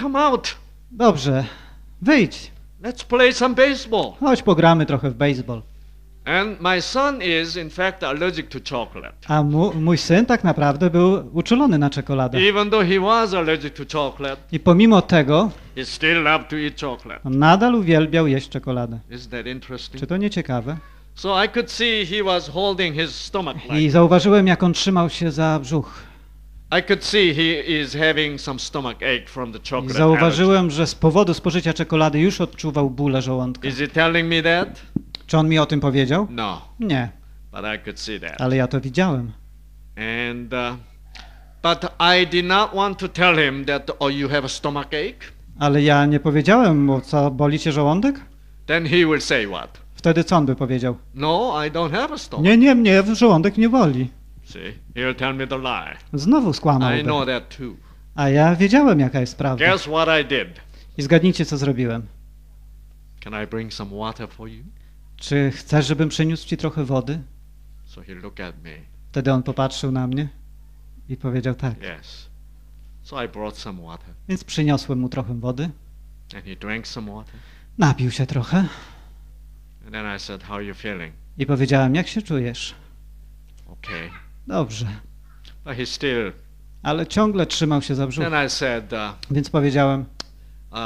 come out. Dobrze, wyjdź, Let's play some baseball. chodź pogramy trochę w baseball. And my son is, in fact, allergic to chocolate. A mu, mój syn tak naprawdę był uczulony na czekoladę. Even though he was allergic to chocolate, I pomimo tego he still loved to eat chocolate. on nadal uwielbiał jeść czekoladę. Isn't that interesting? Czy to nie ciekawe? So I could see he was holding his stomach I like. zauważyłem, jak on trzymał się za brzuch. I could see he is having some stomach ache from the I chocolate. allergy. zauważyłem, że z powodu spożycia czekolady już odczuwał bóle żołądka. Is he telling me that? Czy on mi o tym powiedział? No, Nie, but I could see that. ale ja to widziałem. And uh, but I did not want to tell him that oh you have a stomach ache. Ale ja nie powiedziałem mu, co boli cię żołądek? Then he will say what? Wtedy co on by powiedział? No, I don't have a stomach. Nie, nie, mnie żołądek nie boli. Znowu I skłamałby. know that too. A ja wiedziałem, jaka jest prawda. Guess what I zgadnijcie, co zrobiłem. Can I bring some water for you? Czy chcesz, żebym przyniósł ci trochę wody? Wtedy on popatrzył na mnie i powiedział tak. Yes. So I brought some water, Więc przyniosłem mu trochę wody. and he drank some water. Napił się trochę And then I said, "How are you feeling?" i powiedziałem, jak się czujesz? Okay. Dobrze. But he still. Ale ciągle trzymał się za brzuch. Then I said, uh, Więc powiedziałem, uh,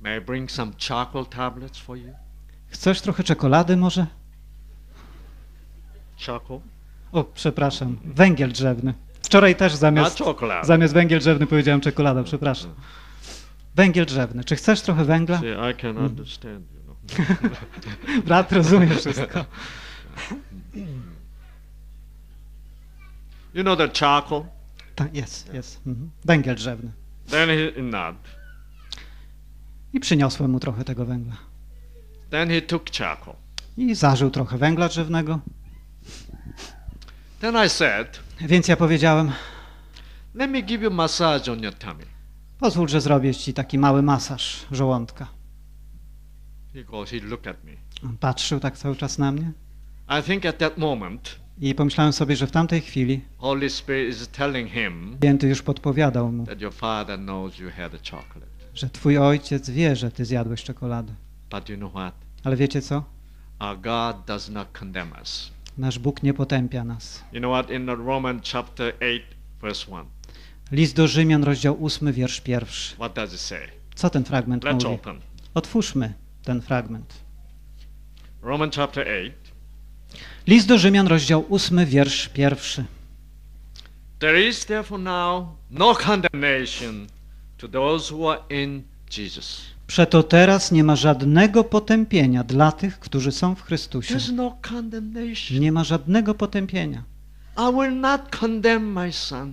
"May I bring some charcoal tablets for you?" Chcesz trochę czekolady może? Charcoal? O, przepraszam, węgiel drzewny. Wczoraj też Not zamiast, chocolate. zamiast węgiel drzewny powiedziałem czekolada, przepraszam. Węgiel drzewny. Czy chcesz trochę węgla? See, I can understand, you know. Brat rozumie wszystko. you know the charcoal? Tak, jest, jest. Mhm. Węgiel drzewny. Then he not. I przyniosłem mu trochę tego węgla. Then he took charcoal. I zażył trochę węgla drzewnego. Then I said, Więc ja powiedziałem, let me give you massage on your tummy. pozwól, że zrobię ci taki mały masaż żołądka. He goes, he looked at me. On patrzył tak cały czas na mnie I think at that moment, i pomyślałem sobie, że w tamtej chwili Holy Spirit is telling him święty już podpowiadał mu, that your father knows you had a chocolate. że twój ojciec wie, że ty zjadłeś czekoladę. But you know what? Ale wiecie co? Our God does not condemn us. Nasz Bóg nie potępia nas. You know what? In the Roman chapter 8, verse 1, List do Rzymian, rozdział 8, wiersz pierwszy. what does it say? Co ten fragment Let's mówi? open. Otwórzmy ten fragment. Roman chapter 8. List do Rzymian, rozdział 8, wiersz pierwszy. There is therefore now no condemnation to those who are in Jesus. Przeto teraz nie ma żadnego potępienia dla tych, którzy są w Chrystusie. There's no condemnation. Nie ma żadnego potępienia. I will not condemn my son.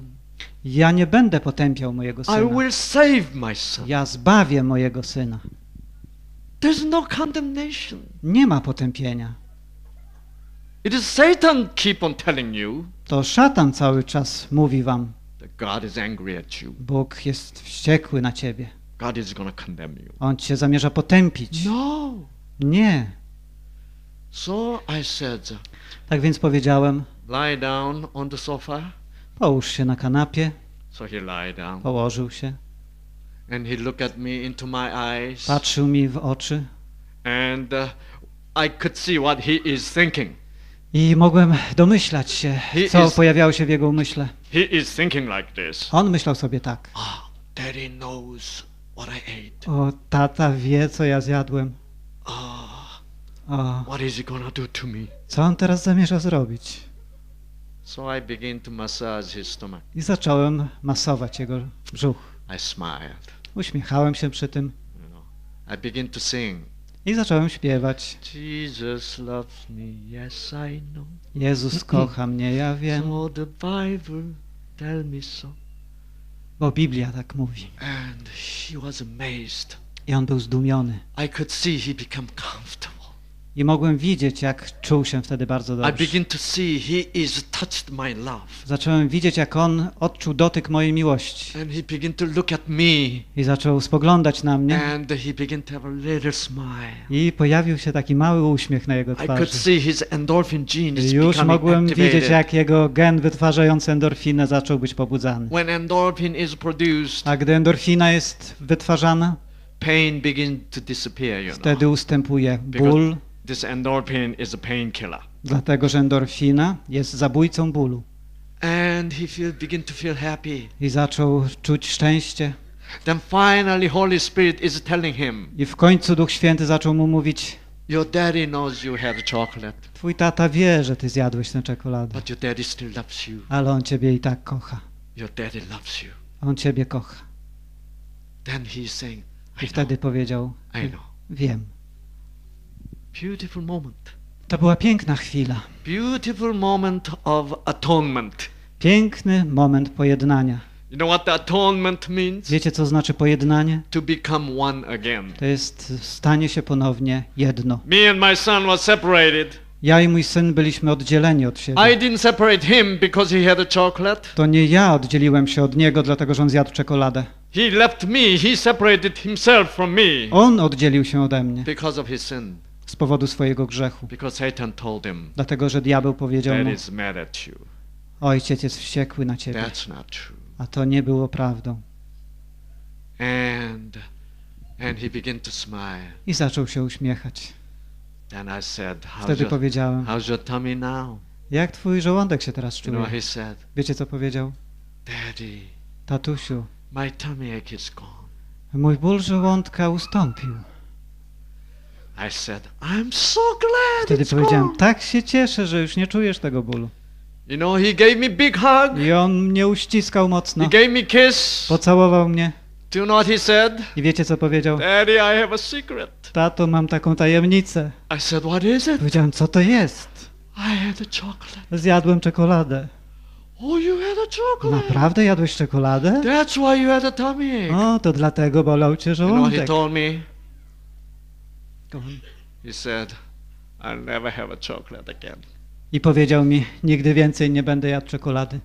Ja nie będę potępiał mojego I syna. will save my son. Ja zbawię mojego syna. There's no condemnation. Nie ma potępienia. It is Satan keep on telling you To szatan cały czas mówi wam, that God is angry at you. Bóg jest wściekły na ciebie. God is to condemn you. On cię zamierza potępić. No. Nie. So I said, Tak więc powiedziałem, lie down on the sofa. połóż się na kanapie. So he down. Położył się, And he looked at me into my eyes. patrzył mi w oczy And uh, I could see what he is thinking. I mogłem domyślać się, He co is- pojawiało się w jego umyśle. Like. On myślał sobie tak. Ah, daddy knows what I ate. O, tata wie, co ja zjadłem. Ah, O, what is he to do to me? co on teraz zamierza zrobić? So I began to massage his stomach. I zacząłem masować jego brzuch. I smiled. Uśmiechałem się przy tym You know, I began to sing. I zacząłem śpiewać. Jesus loves me, yes I know. Jezus kocha mnie, ja wiem, So the Bible tell me so. bo Biblia tak mówi. And he was amazed. I on był zdumiony. I could see he become comfortable. I mogłem widzieć, jak czuł się wtedy bardzo I dobrze. Zacząłem widzieć, jak on odczuł dotyk mojej miłości. I zaczął spoglądać na mnie. I pojawił się taki mały uśmiech na jego I twarzy. is Już mogłem widzieć, jak jego gen wytwarzający endorfinę zaczął być pobudzany. A gdy endorfina jest wytwarzana, wtedy ustępuje ból, This endorphin is a painkiller. dlatego że endorfina jest zabójcą bólu. And he feel, begin to feel happy. I zaczął czuć szczęście. Then finally Holy Spirit is telling him, I w końcu Duch Święty zaczął mu mówić, your daddy knows you had chocolate, twój tata wie, że ty zjadłeś tę czekoladę, but your daddy still loves you. ale on ciebie i tak kocha. Your daddy loves you. On ciebie kocha. Then he's saying, I I wtedy know, powiedział, I know. wiem. Beautiful moment. To była piękna chwila. Beautiful moment of atonement. Piękny moment pojednania. You know what the atonement means? Wiecie, co znaczy pojednanie? To become one again. To jest stanie się ponownie jedno. Me and my son were separated. Ja i mój syn byliśmy oddzieleni od I siebie. didn't separate him because he had a chocolate. To nie ja oddzieliłem się od niego, dlatego że on zjadł czekoladę. He left me. He separated himself from me On oddzielił się ode mnie because of his sin. Z powodu swojego grzechu. Dlatego, że diabeł powiedział mu, ojciec jest wściekły na ciebie. A to nie było prawdą. And and he began to smile. I zaczął się uśmiechać. Then I said, how's Wtedy your, powiedziałem, how's your tummy now? jak twój żołądek się teraz You know, czuje? he said, Wiecie, co powiedział? Daddy, Tatusiu, my tummy ache is gone. mój ból żołądka ustąpił. I said, I'm so glad Wtedy it's powiedziałem, gone. tak się cieszę, że już nie czujesz tego bólu. You know, he gave me big hug. I on mnie uściskał mocno, He gave me kiss. pocałował mnie Do you know what he said? i wiecie co powiedział? Daddy, I have a secret. Tato, mam taką tajemnicę. I said, what is it? Powiedziałem, co to jest? I had a chocolate. Zjadłem czekoladę. Oh, you had a chocolate. Naprawdę jadłeś czekoladę? That's why you had a tummy ache. O, to dlatego bolał cię You know what he żołądek. told me? He said, I'll never have a chocolate again. I powiedział mi, nigdy więcej nie będę jadł czekolady.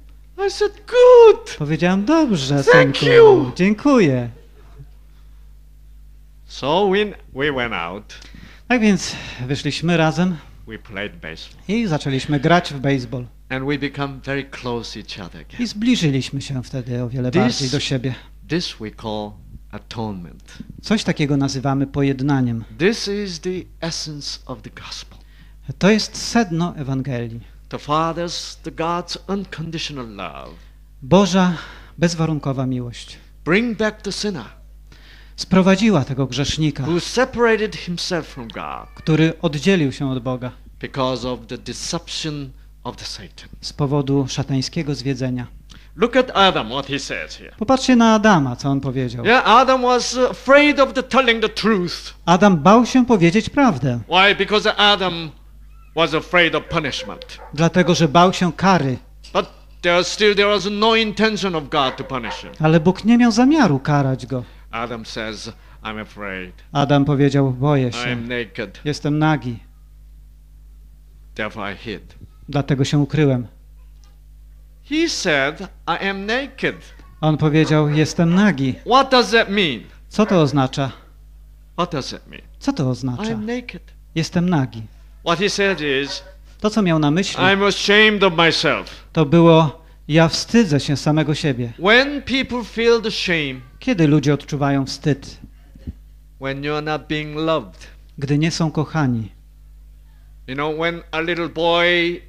I said, good. Powiedziałem, dobrze, Thank synku, you. dziękuję. So we, we went out. Tak więc wyszliśmy razem We played baseball. i zaczęliśmy grać w baseball. And we become very close each other again. I zbliżyliśmy się wtedy o wiele This- bardziej do siebie. This we call atonement. Coś takiego nazywamy pojednaniem. This is the essence of the gospel. To jest sedno Ewangelii. The Father's, the God's unconditional love. Boża, bezwarunkowa miłość. Bring back the sinner Sprowadziła tego grzesznika, who separated himself from God który oddzielił się od Boga because of the deception of the Satan. z powodu szatańskiego zwiedzenia. Look at Adam, what he says here. Popatrzcie na Adama, co on powiedział. Yeah, Adam was afraid of the telling the truth. Adam bał się powiedzieć prawdę, Why? Because Adam was afraid of punishment. dlatego że bał się kary, But there still there was no intention of God to punish him. ale Bóg nie miał zamiaru karać go. Adam says, I'm afraid. Adam powiedział, boję się, am naked. jestem nagi, Therefore I hid. dlatego się ukryłem. He said, I am naked. On powiedział, jestem nagi. What does that mean? Co to oznacza? What does that mean? Co to I oznacza? am naked. Jestem nagi. What he said is, To, co miał na myśli, I'm ashamed of myself. to było, ja wstydzę się samego siebie. When people feel the shame, Kiedy ludzie odczuwają wstyd? when you're not being loved. Gdy nie są kochani. You know, when a little boy,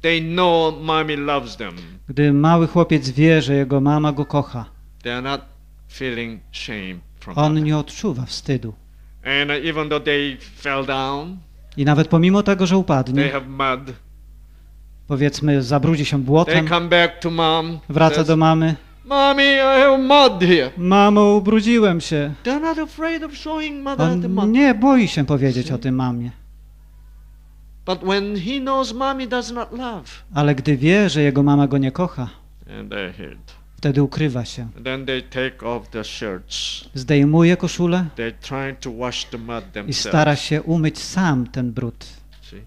they know mommy loves them. Gdy mały chłopiec wie, że jego mama go kocha. They're not feeling shame from On nie odczuwa wstydu. And even though they fell down, I nawet pomimo tego, że they upadnie, have mud. powiedzmy, zabrudzi się They błotem, come back to mom. wraca says, do mamy. Mommy, I have mud here. Mamo, ubrudziłem się. They're not afraid of showing mother the mud. On nie boi się powiedzieć o tym mamie. But when he knows mommy does not love, Ale gdy wie, że jego mama go nie kocha, wtedy ukrywa się. Then they take off their shirts. Zdejmuje koszulę They're trying to wash the mud i stara się umyć sam ten brud. See?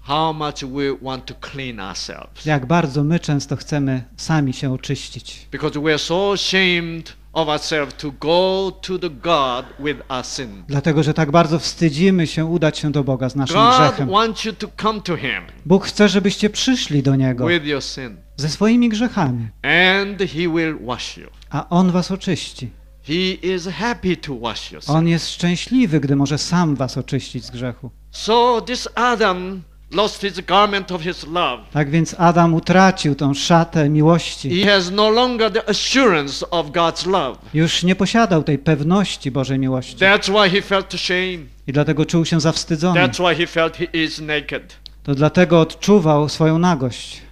How much we want to clean ourselves. Jak bardzo my często chcemy sami się oczyścić. Because we're so ashamed of ourselves to go to the God with our sin. Dlatego, że tak bardzo wstydzimy się udać się do Boga z naszym God grzechem. wants you to come to Him Bóg chce, żebyście przyszli do Niego with your sin, ze swoimi grzechami, and He will wash you. a On was oczyści. He is happy to wash sin. On jest szczęśliwy, gdy może sam was oczyścić z grzechu. So this Adam lost his garment of his love. Tak więc Adam utracił tą szatę miłości. He has no longer the assurance of God's love. Już nie posiadał tej pewności Bożej miłości. That's why he felt ashamed. I dlatego czuł się zawstydzony. That's why he felt he is naked. To dlatego odczuwał swoją nagość.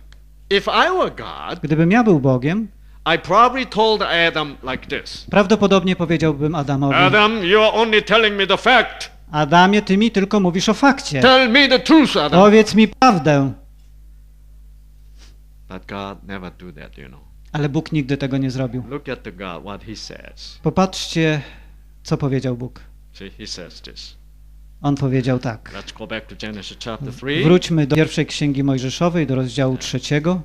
If I were God, Gdybym ja był Bogiem, I probably told Adam like this. prawdopodobnie powiedziałbym Adamowi, Adam, you are only telling me the fact. Adamie, ty mi tylko mówisz o fakcie. Tell me the truth, Adam. Powiedz mi prawdę. But God never do that, you know. Ale Bóg nigdy tego nie zrobił. Look at the God, what he says. Popatrzcie, co powiedział Bóg. See, he says this. On powiedział tak. Let's go back to Genesis chapter 3 Wróćmy do pierwszej księgi Mojżeszowej, do rozdziału trzeciego.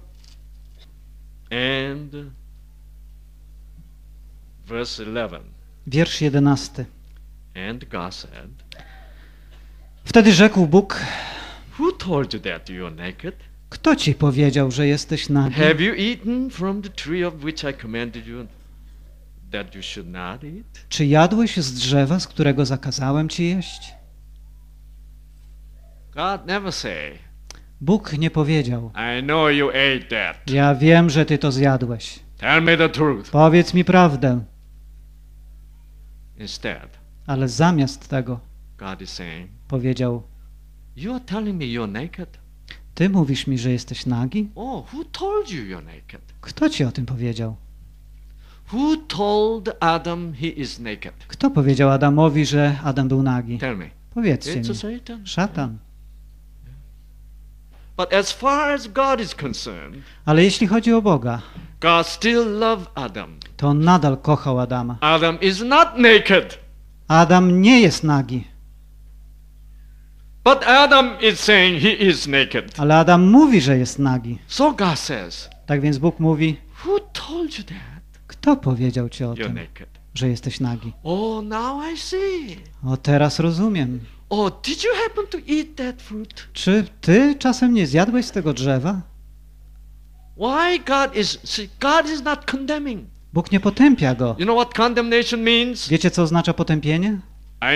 and verse 11. Wiersz jedenasty. And God said, Wtedy rzekł Bóg, Who told you that you are naked? kto ci powiedział, że jesteś nagi? Have you eaten from the tree of which I commanded you that you should not eat? Czy jadłeś z drzewa, z którego zakazałem ci jeść? God never say, Bóg nie powiedział, I know you ate that. ja wiem, że ty to zjadłeś. Tell me the truth. Powiedz mi prawdę. Instead, Ale zamiast tego God is saying, powiedział: You are telling me you're naked? Ty mówisz mi, że jesteś nagi? Oh, who told you you're naked? Kto ci o tym powiedział? Who told Adam he is naked? Kto powiedział Adamowi, że Adam był nagi? Tell me. Powiedzcie It's mi. Satan. Szatan. But as far as God is concerned, Ale jeśli chodzi o Boga, God still loved Adam. to on nadal kochał Adama. Adam is not naked. Adam nie jest nagi, But Adam is saying he is naked. ale Adam mówi, że jest nagi. So God says, Tak więc Bóg mówi: Who told you that? Kto powiedział ci o You're tym, naked. że jesteś nagi? Oh, now I see. O, teraz rozumiem. Oh, did you happen to eat that fruit? Czy ty czasem nie zjadłeś z tego drzewa? Why God is see, God is not condemning. Bóg nie potępia go. You know what condemnation means? Wiecie, co oznacza potępienie?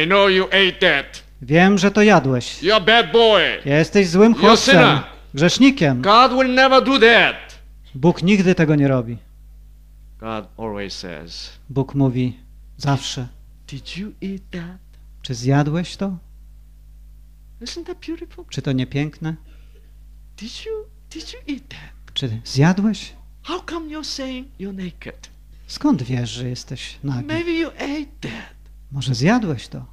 I know you ate that. Wiem, że to jadłeś. You're a bad boy. Jesteś złym chłopcem, grzesznikiem. God will never do that. Bóg nigdy tego nie robi. God always says, Bóg mówi zawsze: Did you eat that? Czy zjadłeś to? Isn't that beautiful? Czy to nie piękne? Did you did you eat that? Czy zjadłeś? How come you're saying you're naked? Skąd wiesz, że jesteś nagi? Maybe you ate that. Może zjadłeś to?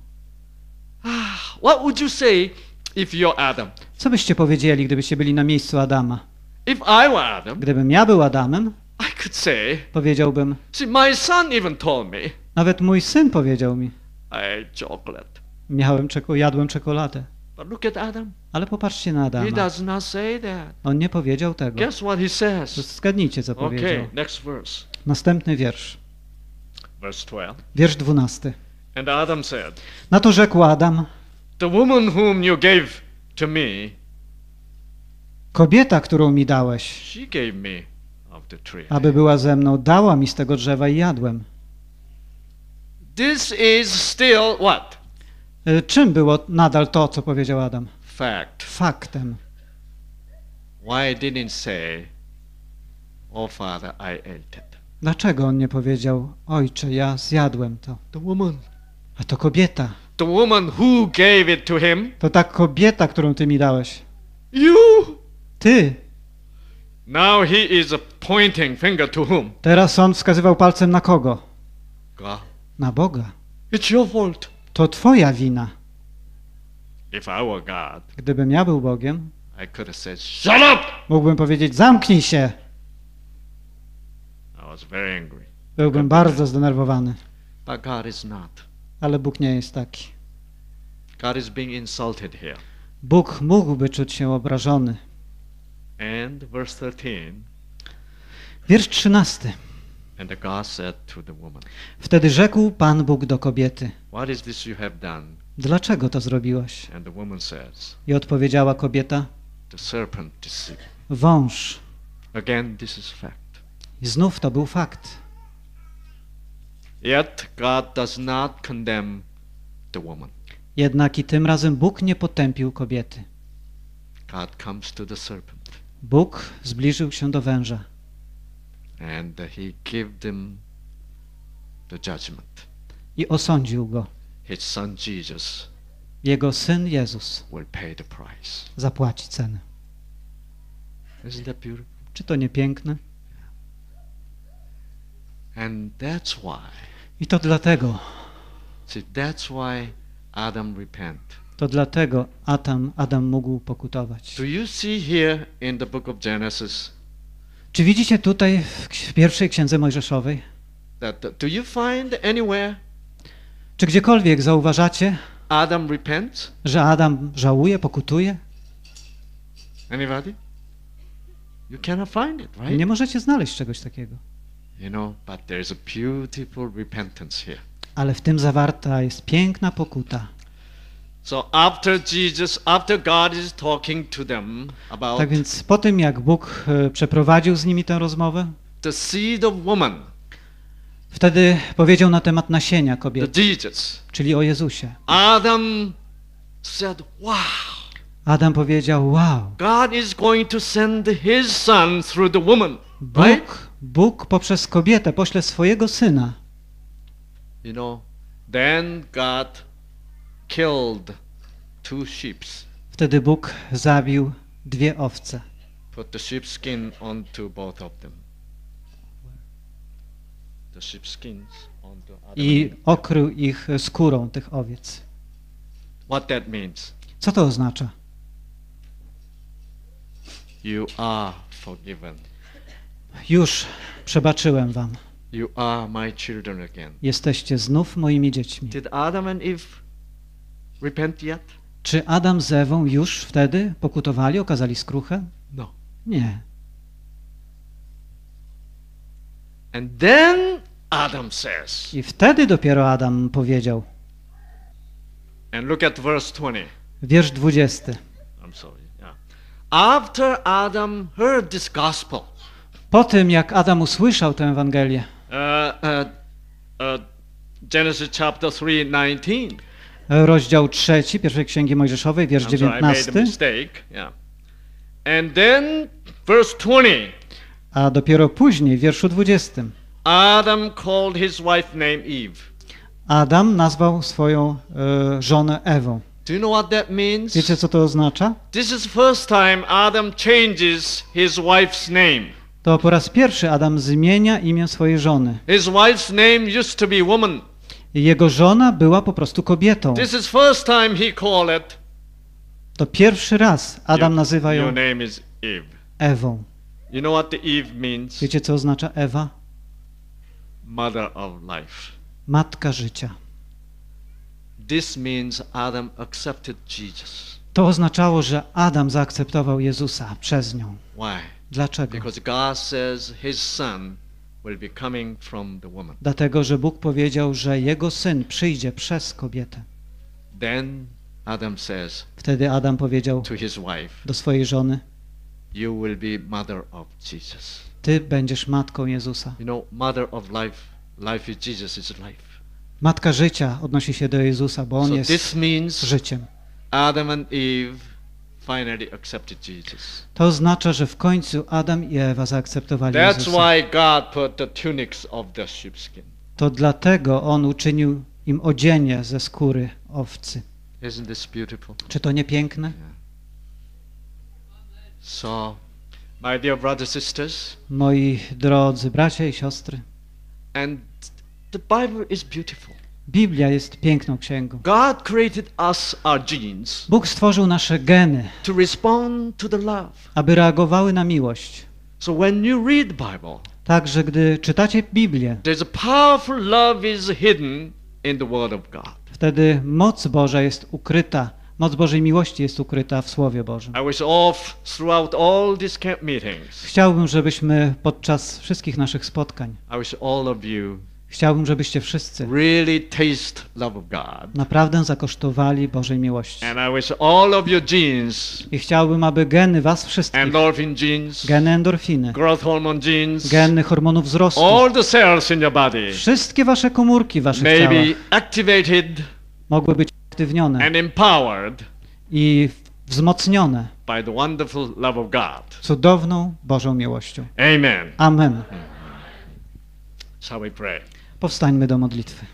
What would you say if you're Adam? Co byście powiedzieli, gdybyście byli na miejscu Adama? If I were Adam, Gdybym ja był Adamem, I could say, powiedziałbym, see, my son even told me, nawet mój syn powiedział mi, I chocolate. miałem czeko jadłem czekoladę. But look at Adam. Ale popatrzcie na He Adama. does not say that. On nie powiedział tego. Guess what he says? Zgadnijcie, co powiedział. Next verse. Następny wiersz. Verse 12. Wiersz 12. Na to rzekł Adam, The woman whom you gave to me, kobieta, którą mi dałeś, she gave me of the tree. aby była ze mną, dała mi z tego drzewa i jadłem. This is still what? Y, Czym było nadal to, co powiedział Adam? Fact. Faktem. Why didn't say, Oh Father, I ate it? Dlaczego on nie powiedział, ojcze, ja zjadłem to? The woman. A to kobieta. The woman who gave it to him. To ta kobieta, którą ty mi dałeś. You. Ty. Now he is pointing finger to whom? Teraz on wskazywał palcem na kogo? God. Na Boga. It's your fault. To twoja wina. If I were God, Gdybym ja był Bogiem, I could have said, Shut up! mógłbym powiedzieć, zamknij się. I was very angry. Byłbym bardzo zdenerwowany. But God is not. Ale Bóg nie jest taki. God is being insulted here. Bóg mógłby czuć się obrażony. And verse 13, Wiersz trzynasty. and the God said to the woman, Wtedy rzekł Pan Bóg do kobiety, What is this you have done? dlaczego to zrobiłaś? And the woman says, I odpowiedziała kobieta, The serpent deceived. wąż. Again, this is fact. I znów to był fakt. Yet God does not condemn the woman. Jednak i tym razem Bóg nie potępił kobiety. God comes to the serpent Bóg zbliżył się do węża and he gave them the judgment. i osądził go. His son Jesus Jego syn Jezus will pay the price. zapłaci cenę. Isn't that beautiful? Czy to nie piękne? And that's why, I to dlatego, see, that's why Adam repent. to dlatego Adam, Adam mógł pokutować. Do you see here in the book of Genesis Czy widzicie tutaj w pierwszej księdze Mojżeszowej, that do you find anywhere czy gdziekolwiek zauważacie, Adam repents? że Adam żałuje, pokutuje? Anybody? You cannot find it, right? Nie możecie znaleźć czegoś takiego. You know, but there's a beautiful repentance here. Ale w tym zawarta jest piękna pokuta. So after Jesus, after God is talking to them about Tak więc po tym, jak Bóg e, przeprowadził z nimi tę rozmowę, the seed of woman, wtedy powiedział na temat nasienia kobiety, Jesus, czyli o Jezusie. Adam said, wow, Adam powiedział, wow, God is going to send his son through the woman, right? Bóg, poprzez kobietę pośle swojego syna. You know, then God killed two sheep, Wtedy Bóg zabił dwie owce. put the onto both of them. The onto i okrył ich skórą tych owiec. What that means? Co to oznacza? You are forgiven. Już przebaczyłem wam. You are my children again. Jesteście znów moimi dziećmi. Did Adam and Eve repent yet? Czy Adam z Ewą już wtedy pokutowali, okazali skruchę? No. Nie. And then Adam says, I wtedy dopiero Adam powiedział, and look at verse 20. wiersz 20. I'm sorry. Yeah. After Adam heard this gospel, Po tym, jak Adam usłyszał tę Ewangelię, uh, uh, uh, Genesis chapter 3, 19. rozdział 3 pierwszej księgi Mojżeszowej, wiersz I'm sorry, I made a 19, mistake. Yeah. And then verse 20. a dopiero później, w wierszu 20, Adam called his wife named Eve. Adam nazwał swoją e, żonę Ewą. Do you know what that means? Wiecie, co to oznacza? This is first time Adam changes his wife's name. To po raz pierwszy Adam zmienia imię swojej żony. His wife's name used to be woman. Jego żona była po prostu kobietą. This is first time he called it. To pierwszy raz Adam nazywa your ją name is Eve. Ewą. You know what the Eve means? Wiecie, co oznacza Ewa? Mother of life. Matka życia. This means Adam accepted Jesus. To oznaczało, że Adam zaakceptował Jezusa przez nią. Why? Dlaczego? Because God says his son will be coming from the woman. Dlatego, że Bóg powiedział, że jego syn przyjdzie przez kobietę. Then Adam says Wtedy Adam powiedział to his wife, do swojej żony: You will be mother of Jesus. Ty będziesz matką Jezusa. You know, mother of life, life is Jesus is life. Matka życia odnosi się do Jezusa, bo on So jest this means życiem. Adam and Eve finally accepted Jesus. To oznacza, że w końcu Adam i Ewa zaakceptowali That's Jezusa. why God put the tunics of the sheepskin. To dlatego on uczynił im odzienie ze skóry owcy. Isn't this beautiful? Czy to nie piękne? So, my dear brothers sisters, Moi drodzy bracia i siostry, and the Bible is beautiful. Biblia jest piękną księgą. God created us, our genes, Bóg stworzył nasze geny, to respond to the love. aby reagowały na miłość. So when you read Bible, Także gdy czytacie Biblię, there's a powerful love is hidden in the Word of God. wtedy moc Boża jest ukryta, moc Bożej miłości jest ukryta w Słowie Bożym. Chciałbym, żebyśmy podczas wszystkich naszych spotkań, Chciałbym, żebyście wszyscy really taste love of God. naprawdę zakosztowali Bożej miłości. And I wish all of your genes, I chciałbym, aby geny was wszystkich, endorphin genes, geny endorfiny, growth hormone genes, geny hormonów wzrostu, all the cells in your body wszystkie wasze komórki w waszych may ciałach be activated mogły być aktywnione and empowered i wzmocnione by the wonderful love of God. cudowną Bożą miłością. Amen. Amen. Shall we pray? Powstańmy do modlitwy.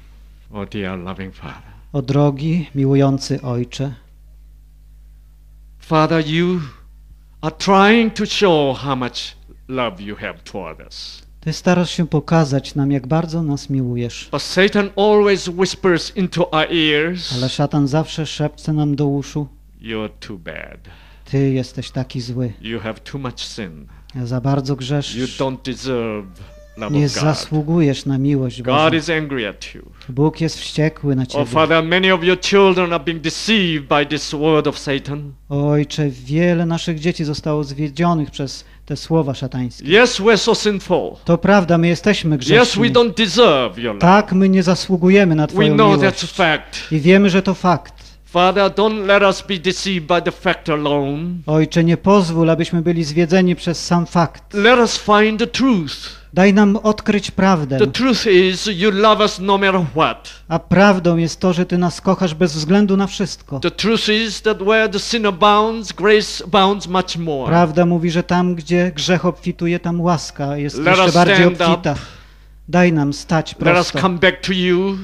Oh, dear loving Father. O drogi, miłujący Ojcze, Father, you are trying to show how much love you have toward us. Ty starasz się pokazać nam, jak bardzo nas miłujesz, But Satan always whispers into our ears, ale szatan zawsze szepce nam do uszu, You're too bad. Ty jesteś taki zły, You have too much sin. za bardzo You grzeszysz, don't deserve nie zasługujesz na miłość Bożą. Bóg jest wściekły na Oh, Ciebie. Father, many of your children are being deceived by this word of Satan. Ojcze, wiele naszych dzieci zostało zwiedzionych przez te słowa szatańskie. Yes, we're so sinful. To prawda, my jesteśmy Yes, we grzeszni. don't deserve your love. Tak, my nie zasługujemy na We Twoją know that's a miłość. fact. I wiemy, że to fakt. Father, don't let us be deceived by the fact alone. Ojcze, nie pozwól, abyśmy byli zwiedzeni przez sam fakt. Let us find the truth. Daj nam odkryć prawdę. The truth is you love us no matter what. A prawdą jest to, że Ty nas kochasz bez względu na wszystko. The truth is that where the sin abounds, grace abounds much more. Prawda mówi, że tam, gdzie grzech obfituje, tam łaska jest Let jeszcze bardziej stand up. obfita. Daj nam stać Let us prosto. come back to you.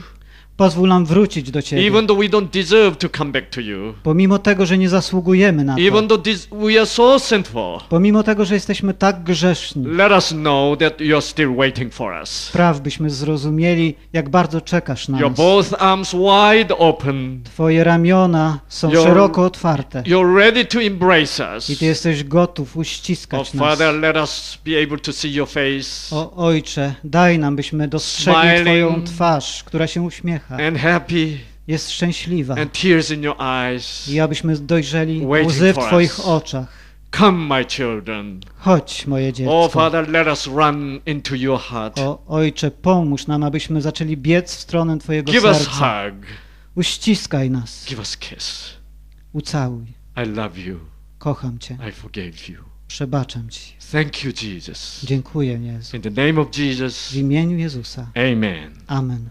Pozwól nam wrócić do Ciebie. Even though we don't deserve to come back to you. Pomimo tego, że nie zasługujemy na Even to. though this, we are so sinful. Pomimo tego, że jesteśmy tak grzeszni. Let us know that you're still waiting for us. Spraw, byśmy zrozumieli, jak bardzo czekasz na Your nas. both arms wide open. Twoje ramiona są Your- szeroko otwarte You're ready to embrace us. i Ty jesteś gotów Oh, uściskać nas. Father, let us be able to see your face O Ojcze, daj nam, byśmy dostrzegli Smiling. Twoją twarz, która się uśmiecha, and happy jest szczęśliwa and tears in your eyes. i abyśmy dojrzeli łzy w Twoich us. oczach. Come, my children. Chodź, moje Oh, dziecko. Father, let us run into your heart. O Ojcze, pomóż nam, abyśmy zaczęli biec w stronę Twojego Give us serca. hug. Uściskaj nas, Give us kiss. ucałuj. I love you. Kocham Cię, I forgave you. przebaczam Ci. Thank you, Jesus. Dziękuję, Jezu. In the name of Jesus. W imieniu Jezusa. Amen. Amen.